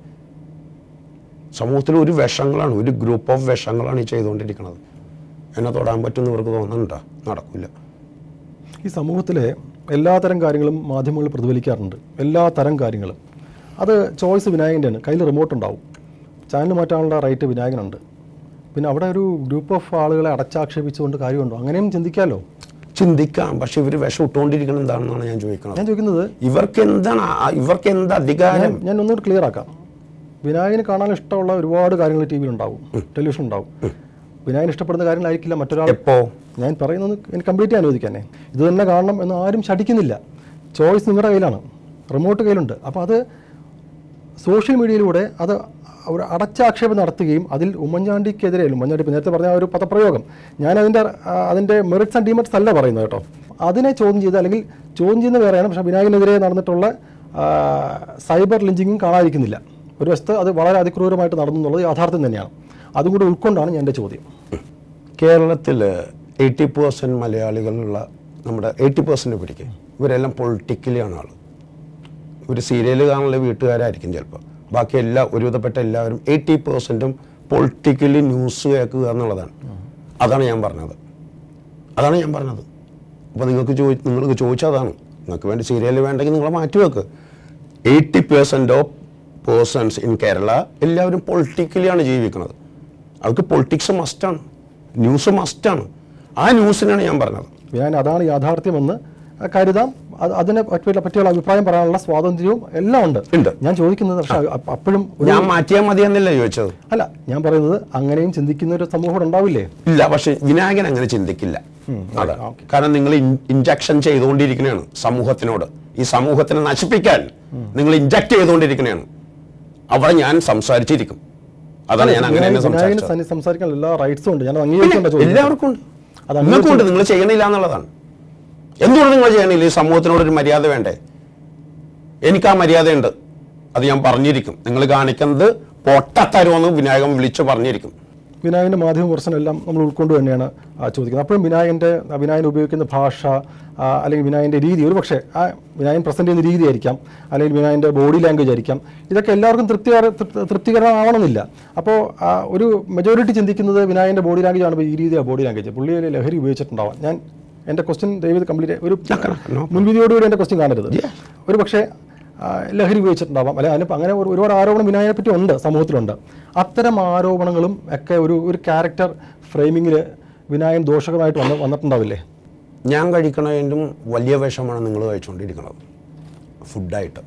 സമൂഹത്തിൽ ഒരു വിഷങ്ങളാണ് ഒരു ഗ്രൂപ്പ് ഓഫ് വിഷങ്ങളാണ് ഈ ചെയ്തുകൊണ്ടിരിക്കുന്നത്. എന്നെ തൊടാൻ പറ്റുമെന്ന് ഇവർക്ക് തോന്നുന്നുണ്ടോ? നടക്കില്ല ഈ സമൂഹത്തിലെ എല്ലാതരം കാര്യങ്ങളും മാധ്യമങ്ങൾ പ്രതിഫലിക്കാറുണ്ട്. എല്ലാ തരം കാര്യങ്ങളും. അത് ചോയ്സ് വിനായകന്റെയാണ്. കയ്യിൽ റിമോട്ട് ഉണ്ടാവും. ചാനൽ മാറ്റാനുള്ള റൈറ്റ് വിനായകനുണ്ട്. പിന്നെ അവിടെ ഒരു ഗ്രൂപ്പ് ഓഫ് ആളുകളെ അടച്ചാക്ഷേപിച്ചുകൊണ്ട് കാര്യമുണ്ടോ? അങ്ങനെയും ചിന്തിക്കാമല്ലോ ചിന്തിക്കാം. പക്ഷെ ഇവർ വിഷം ഇട്ടുകൊണ്ടിരിക്കണം എന്താണെന്നാണ് ഞാൻ ചോദിക്കുന്നത്. ഞാൻ ചോദിക്കുന്നത് ഇവർക്ക് എന്താണ് ഇവർക്ക് എന്താ അധികാരം? ഞാൻ ഒന്നുകൂടി ക്ലിയർ ആക്കാം. വിനായകന് കാണാൻ ഇഷ്ടമുള്ള ഒരുപാട് കാര്യങ്ങൾ ടി വിയിലുണ്ടാവും ടെലിവിഷൻ ഉണ്ടാവും. വിനായകൻ ഇഷ്ടപ്പെടുന്ന കാര്യങ്ങളായിരിക്കില്ല മറ്റൊരാൾ. എപ്പോ? ഞാൻ പറയുന്നത് എനിക്ക് കംപ്ലീറ്റ് അനുവദിക്കാനേ. ഇത് തന്നെ കാണണം എന്ന് ആരും ശടിക്കുന്നില്ല ചോയ്സ് നിങ്ങളുടെ കയ്യിലാണ്. റിമോട്ട് കയ്യിലുണ്ട്. അപ്പോൾ അത് സോഷ്യൽ മീഡിയയിലൂടെ അത് ഒരു അടച്ചാക്ഷേപം നടത്തുകയും അതിൽ ഉമ്മൻചാണ്ടിക്കെതിരെ ഉമ്മൻചാണ്ടി നേരത്തെ പറഞ്ഞ ഒരു പദപ്രയോഗം ഞാൻ അതിന്റെ അതിന്റെ മെറിറ്റ്സ് ആൻഡ് ഡിമെറിറ്റ്സ് അല്ല പറയുന്നത് കേട്ടോ. അതിനെ ചോദ്യം ചെയ്ത് അല്ലെങ്കിൽ ചോദ്യം ചെയ്യുന്ന വേറെയാണ് പക്ഷേ വിനായകനെതിരെ നടന്നിട്ടുള്ള സൈബർ ലിഞ്ചിങ്ങും കാണാതിരിക്കുന്നില്ല. ഒരു വശത്ത് അത് വളരെ അതിക്രൂരമായിട്ട് നടന്നു എന്നുള്ളത് യാഥാർത്ഥ്യം തന്നെയാണ്. അതും കൂടി ഉൾക്കൊണ്ടാണ് എന്റെ ചോദ്യം. കേരളത്തിൽ എയ്റ്റി പേഴ്സന്റ് മലയാളികളുള്ള നമ്മുടെ എയ്റ്റി പേഴ്സന്റ് പിടിക്കും. ഇവരെല്ലാം പൊളിറ്റിക്കലിയാണ് ആൾ ഒരു സീരിയൽ കാണുന്ന വീട്ടുകാരായിരിക്കും ചിലപ്പോൾ. ബാക്കി എല്ലാ ഒരുവിധപ്പെട്ട എല്ലാവരും എയ്റ്റി പെർസെന്റും പൊളിറ്റിക്കലി ന്യൂസ് കേൾക്കുക എന്നുള്ളതാണ്. അതാണ് ഞാൻ പറഞ്ഞത്. അതാണ് ഞാൻ പറഞ്ഞത്. അപ്പോൾ നിങ്ങൾക്ക് ചോദി നിങ്ങൾക്ക് ചോദിച്ചതാണ് നിങ്ങൾക്ക് വേണ്ടി സീരിയൽ വേണ്ടെങ്കിൽ നിങ്ങളെ മാറ്റി വെക്കുക eighty percent of persons in Kerala എല്ലാവരും പൊളിറ്റിക്കലിയാണ് ജീവിക്കുന്നത്. അവർക്ക് പൊളിറ്റിക്സ് മസ്റ്റാണ് ന്യൂസ് മസ്റ്റാണ് ആ ന്യൂസിനാണ് ഞാൻ പറഞ്ഞത്. ഞാൻ അതാണ് യാഥാർത്ഥ്യമെന്ന് കരുതാം. അത് അതിനെ പറ്റിയുള്ള പറ്റിയുള്ള അഭിപ്രായം പറയാനുള്ള സ്വാതന്ത്ര്യവും എല്ലാം ഉണ്ട്. ഞാൻ ചോദിക്കുന്നത് പക്ഷേ അപ്പോഴും ഞാൻ മാറ്റിയാൽ മതി മതിയെന്നല്ല ചോദിച്ചത്? അല്ല ഞാൻ പറയുന്നത് അങ്ങനെയും ചിന്തിക്കുന്ന ഒരു സമൂഹം ഉണ്ടാവില്ലേ? ഇല്ല പക്ഷെ വിനായകൻ അങ്ങനെ ചിന്തിക്കില്ല. കാരണം നിങ്ങൾ ഇഞ്ചക്ഷൻ ചെയ്തുകൊണ്ടിരിക്കുകയാണ് സമൂഹത്തിനോട്. ഈ സമൂഹത്തിനെ നശിപ്പിക്കാൻ നിങ്ങൾ ഇഞ്ചക്ട് ചെയ്തുകൊണ്ടിരിക്കുകയാണ് അവിടെ ഞാൻ സംസാരിച്ചിരിക്കും. അതാണ് ഞാൻ അങ്ങനെ സംസാരിക്കാൻ എല്ലാ റൈറ്റ്സും ഉണ്ട്. ഞാൻ എല്ലാവർക്കും ഉണ്ട്. നിങ്ങൾ ചെയ്യണില്ല എന്നുള്ളതാണ്. എന്തുകൊണ്ട് നിങ്ങൾ ചെയ്യണില്ല? ഈ സമൂഹത്തിനോടൊരു മര്യാദ വേണ്ടേ? എനിക്ക് ആ മര്യാദയുണ്ട്. അത് ഞാൻ പറഞ്ഞിരിക്കും. നിങ്ങൾ കാണിക്കുന്നത് പൊട്ടത്തരുമെന്ന് വിനായകൻ വിളിച്ചു പറഞ്ഞിരിക്കും. വിനായകന്റെ മാധ്യമ പ്രശ്നമെല്ലാം നമ്മൾ ഉൾക്കൊണ്ട് തന്നെയാണ് ചോദിക്കുന്നത്. അപ്പോഴും വിനായകന്റെ വിനായകൻ ഉപയോഗിക്കുന്ന ഭാഷ അല്ലെങ്കിൽ വിനായകന്റെ രീതി ഒരു പക്ഷേ ആ വിനായകൻ പ്രസന്റ് ചെയ്യുന്ന രീതി ആയിരിക്കാം അല്ലെങ്കിൽ വിനായകന്റെ ബോഡി ലാംഗ്വേജ് ആയിരിക്കാം. ഇതൊക്കെ എല്ലാവർക്കും തൃപ്തികര തൃപ്തി- തൃപ്തികരമാവണമെന്നില്ല. അപ്പോൾ ഒരു മെജോറിറ്റി ചിന്തിക്കുന്നത് വിനായകന്റെ ബോഡി ലാംഗ്വേജ് ആണ് ഈ രീതിയാണ് ബോഡി ലാംഗ്വേജ് പുള്ളി ലഹരി ഉപയോഗിച്ചിട്ടുണ്ടാവാം. ഞാൻ എന്റെ ക്വസ്റ്റ്യൻ ദയവ് കംപ്ലീറ്റ് ഒരു മുൻവിധിയോടുകൂടി എന്റെ ക്വസ്റ്റ്യൻ കാണരുത്. ഒരു പക്ഷേ ലഹരി ഉപയോഗിച്ചിട്ടുണ്ടാവാം. അല്ലെ അതിന് അങ്ങനെ ഒരു- ഒരുപാട് ആരോപണം വിനായനെ പറ്റി ഉണ്ട് സമൂഹത്തിലുണ്ട്. അത്തരം ആരോപണങ്ങളും ഒക്കെ ഒരു ഒരു ക്യാരക്ടർ ഫ്രെയിമിങ്ങിൽ വിനായൻ ദോഷകമായിട്ട് വന്ന് വന്നിട്ടുണ്ടാവില്ലേ? ഞാൻ കഴിക്കണതിനും വലിയ വിഷമാണ് നിങ്ങൾ കഴിച്ചുകൊണ്ടിരിക്കുന്നത്. ഫുഡായിട്ട്.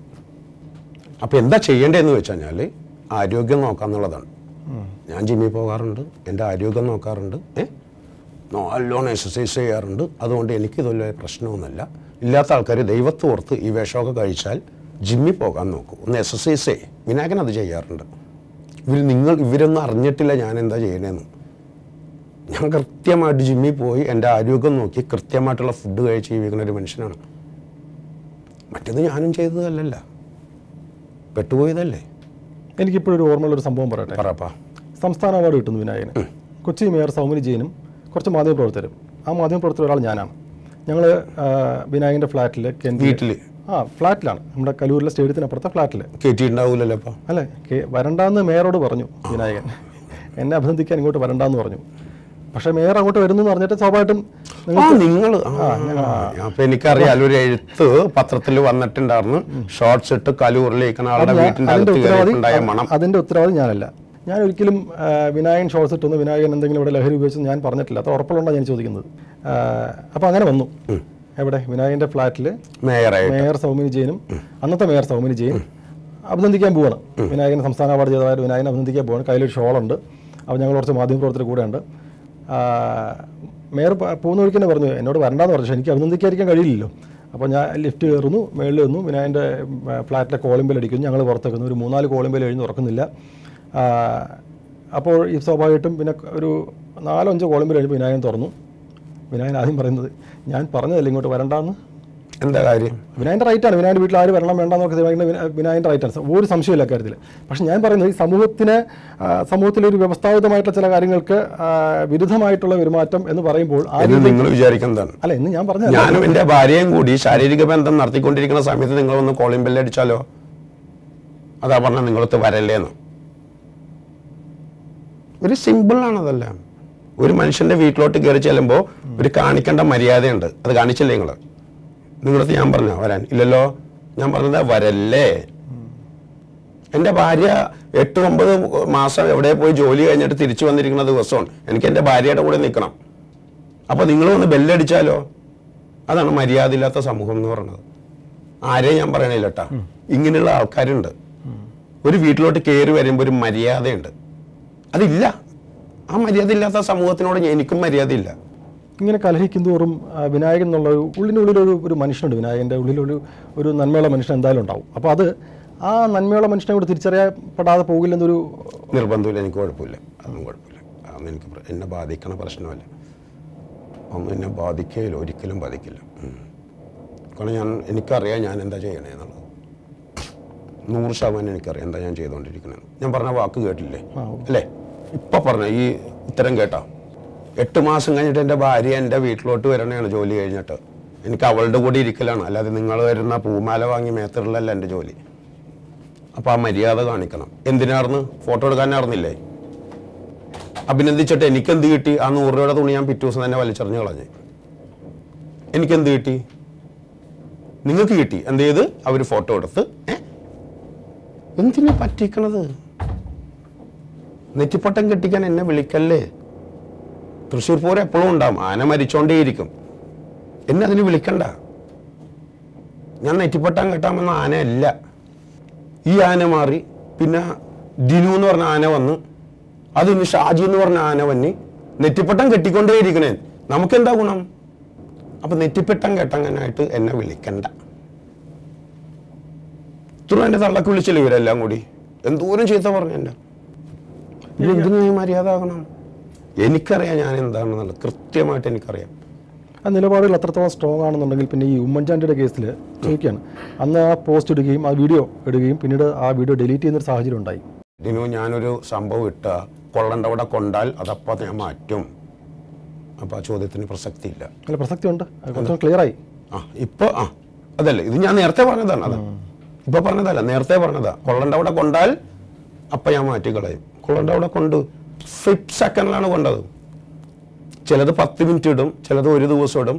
അപ്പോൾ എന്താ ചെയ്യേണ്ടതെന്ന് വെച്ച് കഴിഞ്ഞാൽ ആരോഗ്യം നോക്കാന്നുള്ളതാണ്. ഞാൻ ജിമ്മിൽ പോകാറുണ്ട്. എന്റെ ആരോഗ്യം നോക്കാറുണ്ട്. ഏ? നല്ലോണം എക്സസൈസ് ചെയ്യാറുണ്ട്. അതുകൊണ്ട് എനിക്കിതൊരു പ്രശ്നമൊന്നുമില്ല. ഇല്ലാത്ത ആൾക്കാർ ദൈവത്തെ ഓർത്ത് ഈ വിഷമൊക്കെ കഴിച്ചാൽ ജിമ്മിൽ പോകാൻ നോക്കൂ. ഒന്ന് എക്സസൈസ് ചെയ്യ്. വിനായകൻ അത് ചെയ്യാറുണ്ട്. ഇവർ നിങ്ങൾ ഇവരൊന്നും അറിഞ്ഞിട്ടില്ല ഞാൻ എന്താ ചെയ്യണേന്ന്. ഞാൻ കൃത്യമായിട്ട് ജിമ്മിൽ പോയി എന്റെ ആരോഗ്യം നോക്കി കൃത്യമായിട്ടുള്ള ഫുഡ് കഴിച്ച് ജീവിക്കുന്ന ഒരു മനുഷ്യനാണ്. മറ്റേത് ഞാനും ചെയ്തതല്ലല്ല. പെട്ടുപോയതല്ലേ? എനിക്കിപ്പോഴൊരു ഓർമ്മയുള്ളൊരു സംഭവം പറയട്ടെ? പറപ്പാ സംസ്ഥാന അവാർഡ് കിട്ടുന്നു വിനായകന്. കൊച്ചി മേയർ സൗമിനി ജെയിനും കുറച്ച് മാധ്യമപ്രവർത്തകരും. ആ മാധ്യമപ്രവർത്തകർ ഒരാൾ ഞാനാണ്. ഞങ്ങൾ വിനായകന്റെ ഫ്ലാറ്റിൽ വീട്ടിൽ ആ ഫ്ലാറ്റിലാണ്. നമ്മുടെ കലൂരിലെ സ്റ്റേഡിയത്തിനപ്പുറത്തെ ഫ്ലാറ്റിൽ കയറ്റിയിട്ടുണ്ടാവില്ലല്ലോ അപ്പം? അല്ലേ? വരണ്ടാന്ന് മേയറോട് പറഞ്ഞു വിനായകൻ. എന്നെ അഭിനന്ദിക്കാൻ ഇങ്ങോട്ട് വരണ്ടാന്ന് പറഞ്ഞു. പക്ഷേ മേയർ അങ്ങോട്ട് വരുന്നു എന്ന് പറഞ്ഞിട്ട് സ്വാഭാവികമായിട്ടും നിങ്ങൾ അപ്പൊ എനിക്കറിയാം ഒരു എഴുത്ത് പത്രത്തിൽ വന്നിട്ടുണ്ടായിരുന്നു. ഷോർട്സ് ഇട്ട് കലൂറിലേക്കണ ആളുടെ വീട്ടിന്റെ അതിന്റെ ഉത്തരവാദി ഞാനല്ല. ഞാൻ ഒരിക്കലും വിനായകൻ ഷോർട്സ് ഇട്ടൊന്ന് വിനായകൻ എന്തെങ്കിലും ഇവിടെ ലഹരി ഉപയോഗിച്ചെന്ന് ഞാൻ പറഞ്ഞിട്ടില്ല. അത് ഉറപ്പുള്ളതാണ് ഞാൻ ചോദിക്കുന്നത്. അപ്പോൾ അങ്ങനെ വന്നു. എവിടെ? വിനായകന്റെ ഫ്ലാറ്റിൽ മേയർ സൗമിനി ജയനും അന്നത്തെ മേയർ സൗമിനി ജയൻ അഭിനന്ദിക്കാൻ പോവാണ്. വിനായകൻ സംസ്ഥാന അവാർഡ് ചെയ്തതായ വിനായകൻ അഭിനന്ദിക്കാൻ പോവാണ്. കയ്യിലൊരു ഷോളുണ്ട് അപ്പോൾ ഞങ്ങൾ കുറച്ച് മാധ്യമപ്രവർത്തകർ കൂടെ ഉണ്ട്. മേയർ പോകുന്ന വഴിക്ക് തന്നെ പറഞ്ഞു എന്നോട് വരണ്ടാന്ന് പറഞ്ഞു. എനിക്ക് അഭിനന്ദിക്കാതിരിക്കാൻ കഴിയില്ലല്ലോ. അപ്പോൾ ഞാൻ ലിഫ്റ്റ് കയറുന്നു മേളിൽ വന്നു വിനായന്റെ ഫ്ലാറ്റിലെ കോളിമ്പൽ അടിക്കുന്നു. ഞങ്ങൾ പുറത്തേക്കുന്നു ഒരു മൂന്നാൽ കോളിമ്പൽ കഴിഞ്ഞ് തുറക്കുന്നില്ല. അപ്പോൾ ഈ സ്വാഭാവികമായിട്ടും പിന്നെ ഒരു നാലോ അഞ്ചോ കോളം കഴിഞ്ഞപ്പോൾ വിനായകൻ തുറന്നു. വിനായൻ ആദ്യം പറയുന്നത് ഞാൻ പറഞ്ഞതല്ലേ ഇങ്ങോട്ട് വരണ്ടാന്ന്? എന്താ കാര്യം? വിനായന്റെ റൈറ്റാണ് വിനായന്റെ വീട്ടിൽ ആര് വരണം വേണ്ടെന്നൊക്കെ വിനായ വിനായന്റെ റൈറ്റാണ് ഒരു സംശയമില്ല കാര്യത്തിൽ പക്ഷേ ഞാൻ പറയുന്നത് ഈ സമൂഹത്തിന് സമൂഹത്തിലൊരു സമൂഹത്തിലെ ഒരു വ്യവസ്ഥാപിതമായിട്ടുള്ള ചില കാര്യങ്ങൾക്ക് വിരുദ്ധമായിട്ടുള്ള പെരുമാറ്റം എന്ന് പറയുമ്പോൾ നിങ്ങൾ വിചാരിക്കുന്നതാണ്. അല്ല ഇന്ന് ഞാൻ പറഞ്ഞു ഞാനും എന്റെ ഭാര്യയും കൂടി ശാരീരിക ബന്ധം നടത്തിക്കൊണ്ടിരിക്കുന്ന സമയത്ത് നിങ്ങൾ ഒന്ന് കോളിംഗ് ബെല്ലടിച്ചാലോ അതാ പറഞ്ഞ നിങ്ങളത്ത് വരല്ലേന്ന്. ഒരു സിമ്പിളാണതെല്ലാം ഒരു മനുഷ്യന്റെ വീട്ടിലോട്ട് കയറി ചെല്ലുമ്പോൾ ഒരു കാണിക്കേണ്ട മര്യാദയുണ്ട്. അത് കാണിച്ചില്ലേ നിങ്ങൾ നിങ്ങളടുത്ത് ഞാൻ പറഞ്ഞോ? വരാൻ. ഇല്ലല്ലോ. ഞാൻ പറഞ്ഞത് വരല്ലേ? എന്റെ ഭാര്യ എട്ട് ഒമ്പത് മാസം എവിടെ പോയി ജോലി കഴിഞ്ഞിട്ട് തിരിച്ചു വന്നിരിക്കുന്ന ദിവസമാണ്. എനിക്ക് എന്റെ ഭാര്യയുടെ കൂടെ നിൽക്കണം അപ്പോൾ നിങ്ങൾ ഒന്ന് ബെല്ലടിച്ചാലോ? അതാണ് മര്യാദയില്ലാത്ത സമൂഹം എന്ന് പറയുന്നത്. ആരെയും ഞാൻ പറയണില്ല ഇങ്ങനെയുള്ള ആൾക്കാരുണ്ട്. ഒരു വീട്ടിലോട്ട് കയറി വരുമ്പോൾ ഒരു മര്യാദയുണ്ട്. അതില്ല. ആ മര്യാദ ഇല്ലാത്ത സമൂഹത്തിനോട് എനിക്കും മര്യാദയില്ല. ഇങ്ങനെ കലഹിക്കും തോറും വിനായകൻ എന്നുള്ള ഒരു ഉള്ളിനുള്ളിലൊരു ഒരു മനുഷ്യനുണ്ട് വിനായകന്റെ ഉള്ളിലൊരു ഒരു നന്മയുള്ള മനുഷ്യൻ എന്തായാലും ഉണ്ടാവും. അപ്പോൾ അത് ആ നന്മയുള്ള മനുഷ്യനെ കൂടെ തിരിച്ചറിയപ്പെടാതെ പോകില്ലെന്നൊരു നിർബന്ധമില്ല. എനിക്ക് കുഴപ്പമില്ല. അതൊന്നും കുഴപ്പമില്ല. അതൊന്നും എനിക്ക് എന്നെ ബാധിക്കണ പ്രശ്നമല്ല. ഒന്നും എന്നെ ബാധിക്കുകയില്ല ഒരിക്കലും ബാധിക്കില്ല. കാരണം ഞാൻ എനിക്കറിയാം ഞാൻ എന്താ ചെയ്യണേ എന്നുള്ളത്. നൂറ് ശതമാനം എനിക്കറിയാം എന്താ ഞാൻ ചെയ്തുകൊണ്ടിരിക്കുന്നത് ഞാൻ പറഞ്ഞ വാക്ക് കേട്ടില്ലേ? അല്ലേ? ഇപ്പൊ പറഞ്ഞ ഈ ഉത്തരം കേട്ടോ. എട്ട് മാസം കഴിഞ്ഞിട്ട് എന്റെ ഭാര്യ എന്റെ വീട്ടിലോട്ട് വരണയാണ് ജോലി കഴിഞ്ഞിട്ട്. എനിക്ക് അവളുടെ കൂടെ ഇരിക്കലാണ്. അല്ലാതെ നിങ്ങൾ വരുന്ന പൂമാല വാങ്ങി മേത്തറിലല്ല എന്റെ ജോലി. അപ്പോൾ ആ മര്യാദ കാണിക്കണം. എന്തിനാർന്ന്? ഫോട്ടോ എടുക്കാനായിരുന്നില്ലേ അഭിനന്ദിച്ചിട്ട് എനിക്കെന്ത് കിട്ടി? ആ നൂറ് രൂപയുടെ തുണി ഞാൻ പിറ്റേ ദിവസം തന്നെ വലിച്ചെറിഞ്ഞ് കളഞ്ഞ്. എനിക്കെന്ത് കിട്ടി? നിങ്ങൾക്ക് കിട്ടി. എന്ത് ചെയ്ത്? അവർ ഫോട്ടോ എടുത്ത്? എന്തിനാ പറ്റിക്കണത്? നെറ്റിപ്പട്ടം കെട്ടിക്കാൻ എന്നെ വിളിക്കല്ലേ? തൃശ്ശൂർ പൂരം എപ്പോഴും ഉണ്ടാവും. ആന മരിച്ചോണ്ടേയിരിക്കും. എന്നെ അതിന് വിളിക്കണ്ട. ഞാൻ നെറ്റിപ്പട്ടം കെട്ടാമെന്ന ആനയല്ല. ഈ ആന മാറി പിന്നെ ദിനു എന്ന് പറഞ്ഞ ആന വന്ന് അത് ഇനി ഷാജി എന്ന് പറഞ്ഞ ആന വന്നി നെറ്റിപ്പട്ടം കെട്ടിക്കൊണ്ടേയിരിക്കണേ. നമുക്കെന്താ ഗുണം? അപ്പൊ നെറ്റിപ്പട്ടം കെട്ടങ്ങനായിട്ട് എന്നെ വിളിക്കണ്ട. ഇത്ര എന്റെ തള്ളക്ക് വിളിച്ചില്ല ഇവരെല്ലാം കൂടി? എന്തോരം ചീത്ത പറഞ്ഞു എന്നെ. എന്തിനു നീ മര്യാദ ആകണം? എനിക്കറിയാം ഞാൻ എന്താണെന്നുള്ളത്. കൃത്യമായിട്ട് എനിക്കറിയാം. ആ നിലപാടുകൾ അത്രത്തോളം സ്ട്രോങ് ആണെന്നുണ്ടെങ്കിൽ പിന്നെ ഈ ഉമ്മൻചാണ്ടിയുടെ കേസിൽ ചോദിക്കുകയാണ്. അന്ന് ആ പോസ്റ്റ് ഇടുകയും ആ വീഡിയോ ഇടുകയും പിന്നീട് ആ വീഡിയോ ഡിലീറ്റ് ചെയ്യുന്ന ഒരു സാഹചര്യം ഉണ്ടായി. ഇതിനു ഞാനൊരു സംഭവം ഇട്ട. കൊള്ളണ്ടവിടെ കൊണ്ടാൽ അതപ്പോൾ ഞാൻ മാറ്റും. അപ്പോൾ ആ ചോദ്യത്തിന് പ്രസക്തി ഇല്ല അല്ല. പ്രസക്തി ഉണ്ട് ക്ലിയർ ആയി. ആ ഇപ്പോൾ ആ അതല്ലേ. ഇത് ഞാൻ നേരത്തെ പറഞ്ഞതാണ്. അത്. ഇപ്പോൾ പറഞ്ഞതല്ല നേരത്തെ പറഞ്ഞതാ. കൊള്ളണ്ടവിടെ കൊണ്ടാൽ അപ്പം ഞാൻ മാറ്റി കൊള്ളണ്ട അവിടെ കൊണ്ട് ഫിഫ്റ്റ് സെക്കൻഡിലാണ് കൊണ്ടത്. ചിലത് പത്ത് മിനിറ്റ് ഇടും ചിലത് ഒരു ദിവസം ഇടും.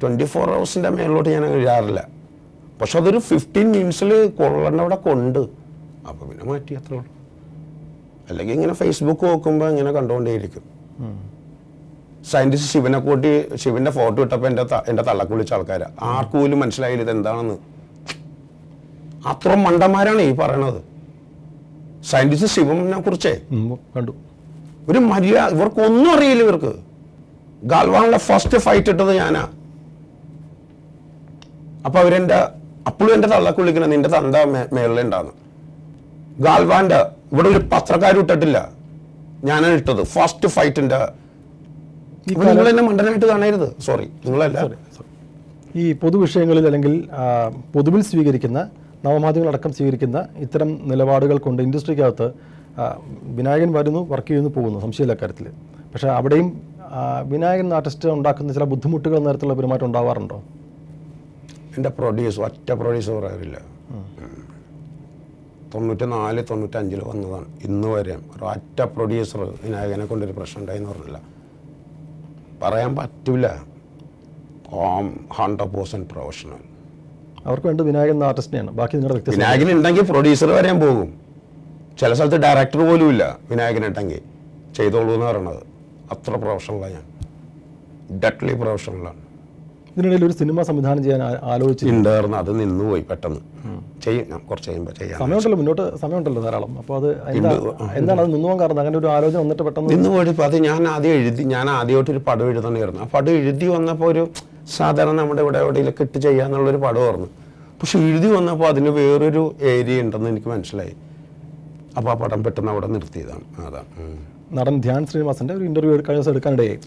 ട്വന്റി ഫോർ ഹവേഴ്സിന്റെ മേളിലോട്ട് ഞാൻ എഴുതാറില്ല പക്ഷെ അതൊരു ഫിഫ്റ്റീൻ മിനിറ്റ്സിൽ കൊള്ളണ്ട അവിടെ കൊണ്ട്. അപ്പോൾ പിന്നെ മാറ്റി അത്രേ ഉള്ളൂ. അല്ലെങ്കിൽ ഇങ്ങനെ ഫേസ്ബുക്ക് നോക്കുമ്പോൾ ഇങ്ങനെ കണ്ടുകൊണ്ടേയിരിക്കും സയന്റിസ്റ്റ് ശിവനെ കൂട്ടി ശിവന്റെ ഫോട്ടോ ഇട്ടപ്പോൾ എന്റെ എന്റെ തള്ളക്ക് വിളിച്ച ആൾക്കാരാണ് ആർക്കും പോലും മനസ്സിലായില്ല ഇത് എന്താണെന്ന് അത്ര മണ്ടന്മാരാണ് ഈ പറയണത്. സയന്റിസ്റ്റ് ശിവനെ കുറിച്ചേ. കണ്ടു. ഒരു മര്യാദ ഇവർക്കൊന്നും അറിയില്ല ഇവർക്ക്. ഗാൽവാനിലെ ഫസ്റ്റ് ഫൈറ്റ് ഇട്ടത് ഞാനാ. അപ്പൊ അവരെന്റെ അപ്പോഴും എന്റെ തള്ളക്ക് വിളിക്കണ നിന്റെ തന്ത മേളിലുണ്ടാന്ന് ഗാൽവാന്റെ ഇവിടെ ഒരു പത്രക്കാരും ഇട്ടിട്ടില്ല. ഞാനാണ് ഇട്ടത്. ഫസ്റ്റ് ഫൈറ്റിന്റെ നിങ്ങൾ എന്നെ മണ്ടനായിട്ട് കാണരുത്. സോറി നിങ്ങളല്ല. ഈ പൊതുവിഷയങ്ങളിൽ അല്ലെങ്കിൽ പൊതുവിൽ സ്വീകരിക്കുന്ന നവമാധ്യമങ്ങളടക്കം സ്വീകരിക്കുന്ന ഇത്തരം നിലപാടുകൾ കൊണ്ട് ഇൻഡസ്ട്രിക്കകത്ത് വിനായകൻ വരുന്നു വർക്ക് ചെയ്യുന്നു പോകുന്നു. സംശയമില്ല കാര്യത്തിൽ. പക്ഷേ അവിടെയും വിനായകൻ ആർട്ടിസ്റ്റ് ഉണ്ടാക്കുന്ന ചില ബുദ്ധിമുട്ടുകൾ നേരത്തുള്ള പെരുമാറ്റം ഉണ്ടാവാറുണ്ടോ? എന്റെ പ്രൊഡ്യൂസർ ഒറ്റ പ്രൊഡ്യൂസർ പറയാറില്ല. തൊണ്ണൂറ്റി നാല് തൊണ്ണൂറ്റഞ്ചിൽ വന്നതാണ്. ഇന്ന് വരെ ഒരൊറ്റ പ്രൊഡ്യൂസർ വിനായകനെ കൊണ്ടൊരു പ്രശ്നം ഉണ്ടായിന്ന് പറഞ്ഞില്ല. പറയാൻ പറ്റില്ല ഹൺഡ്രഡ് പേഴ്സന്റ് പ്രൊഫഷണൽ. അവർക്ക് വേണ്ട വിനായകൻ എന്ന ആർട്ടിസ്റ്റിനെയാണ്. ബാക്കി നിങ്ങളുടെ വ്യക്തി വിനായകൻ ഉണ്ടെങ്കിൽ പ്രൊഡ്യൂസർ വരെയും പോകും. ചില സ്ഥലത്ത് ഡയറക്ടർ പോലും ഇല്ല വിനായകൻ ഉണ്ടെങ്കിൽ ചെയ്തോളൂ എന്ന് പറയണത്. അത്ര പ്രൊഫഷണലാണ് ഞാൻ. ഡെഡ്ലി പ്രൊഫഷണലാണ് ഇതിനിടയിൽ ഒരു സിനിമ സംവിധാനം ചെയ്യാൻ ആലോചിച്ചിട്ടുണ്ടായിരുന്നു അത് നിന്നുപോയി പെട്ടെന്ന്. ചെയ്യും കുറച്ച് കഴിയുമ്പോൾ ചെയ്യാം. സമയമുണ്ടല്ലോ മുന്നോട്ട് സമയമുണ്ടല്ലോ ധാരാളം. അപ്പോൾ അത് എന്താ എന്താണ് അത് നിന്നുപോകാൻ കാരണം? അങ്ങനെ ഒരു ആലോചന വന്നിട്ട് പെട്ടെന്ന് നിന്ന് ഇപ്പോൾ അത് ഞാൻ ആദ്യം എഴുതി ഞാൻ ആദ്യമായിട്ട് ഒരു പടം എഴുതണമായിരുന്നു. ആ പടം എഴുതി വന്നപ്പോൾ ഒരു സാധാരണ നമ്മുടെ ഇവിടെ എവിടെയെങ്കിലും ഇട്ട് ചെയ്യാന്നുള്ളൊരു ഓർന്നു. പക്ഷെ എഴുതി വന്നപ്പോൾ അതിന് വേറൊരു ഏരിയ ഉണ്ടെന്ന് എനിക്ക് മനസ്സിലായി. അപ്പോൾ ആ പടം പെട്ടെന്ന് അവിടെ നിർത്തിയതാണ്. അതാണ്. നടൻ ധ്യാൻ ശ്രീനിവാസന്റെ ഒരു ഇന്റർവ്യൂ കഴിഞ്ഞ ദിവസം എടുക്കാനിടയായി.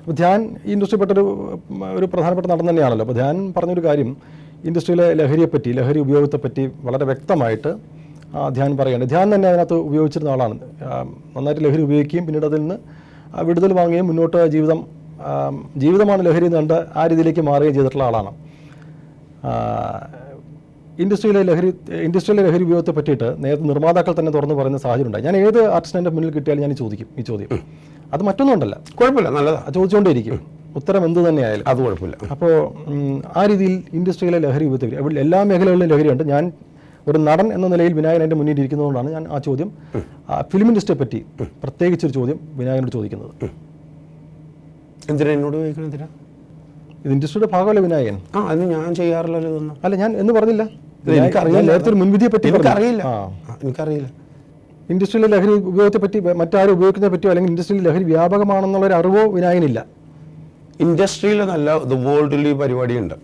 അപ്പോൾ ധ്യാൻ ഈ ഇൻഡസ്ട്രി പെട്ടൊരു ഒരു പ്രധാനപ്പെട്ട നടൻ തന്നെയാണല്ലോ. അപ്പോൾ ധ്യാൻ പറഞ്ഞൊരു കാര്യം ഇൻഡസ്ട്രിയിലെ ലഹരിയെപ്പറ്റി ലഹരി ഉപയോഗത്തെപ്പറ്റി വളരെ വ്യക്തമായിട്ട് ധ്യാൻ പറയുകയാണ്. ധ്യാൻ തന്നെ അതിനകത്ത് ഉപയോഗിച്ചിരുന്ന ആളാണ്. നന്നായിട്ട് ലഹരി ഉപയോഗിക്കുകയും പിന്നീട് അതിൽ നിന്ന് വിടുതൽ വാങ്ങുകയും മുന്നോട്ട് ജീവിതം ജീവിതമാണ് ലഹരി എന്ന് കണ്ട് ആ രീതിയിലേക്ക് മാറുകയും ചെയ്തിട്ടുള്ള ആളാണ്. ഇൻഡസ്ട്രിയിലെ ലഹരി ഇൻഡസ്ട്രിയിലെ ലഹരി ഉപയോഗത്തെ പറ്റിയിട്ട് നേരത്തെ നിർമ്മാതാക്കൾ തന്നെ തുറന്നു പറയുന്ന സാഹചര്യം ഉണ്ടായി ഞാൻ ഏത് ആർട്ടിസ്റ്റിന്റെ മുന്നിൽ കിട്ടിയാലും ഞാൻ ചോദിക്കും ഈ ചോദ്യം. അത് മറ്റൊന്നും ഉണ്ടല്ല കുഴപ്പമില്ല നല്ലതാ. അത് ചോദിച്ചുകൊണ്ടേയിരിക്കും ഉത്തരം എന്ത് തന്നെയായാലും. അത് കുഴപ്പമില്ല. അപ്പോൾ ആ രീതിയിൽ ഇൻഡസ്ട്രിയിലെ ലഹരി ഉപയോഗത്തെ അവിടെ എല്ലാ മേഖലകളിലും ലഹരിയുണ്ട്. ഞാൻ ഒരു നടൻ എന്ന നിലയിൽ വിനായകൻ എന്റെ മുന്നിൽ ഇരിക്കുന്നതുകൊണ്ടാണ് ഞാൻ ആ ചോദ്യം ഫിലിം ഇൻഡസ്ട്രിയെ പറ്റി പ്രത്യേകിച്ചൊരു ചോദ്യം വിനായകനോട് ചോദിക്കുന്നത്. എന്തിനാ എന്നോട് ചോദിക്കണം എന്തിനാ? ഇത് ഇൻഡസ്ട്രിയുടെ ഭാഗമല്ലേ വിനായകൻ? ആ അത് ഞാൻ ചെയ്യാറില്ലല്ലോ ഇതൊന്നും? അല്ല ഞാൻ എന്ന് പറഞ്ഞില്ല. എനിക്കറിയില്ല. നേരത്തെ ഒരു മുൻവിധിയെ പറ്റി. എനിക്കറിയില്ല. എനിക്കറിയില്ല. ഇൻഡസ്ട്രിയിലെ ലഹരി ഉപയോഗത്തെ പറ്റി മറ്റാരും ഉപയോഗിക്കുന്നതിനെ പറ്റിയോ അല്ലെങ്കിൽ ഇൻഡസ്ട്രിയിൽ ലഹരി വ്യാപകമാണെന്നുള്ള ഒരു അറിവോ വിനായകനില്ല. ഇൻഡസ്ട്രിയിൽ നല്ല ഇത് വേൾഡിൽ ഈ പരിപാടിയുണ്ട്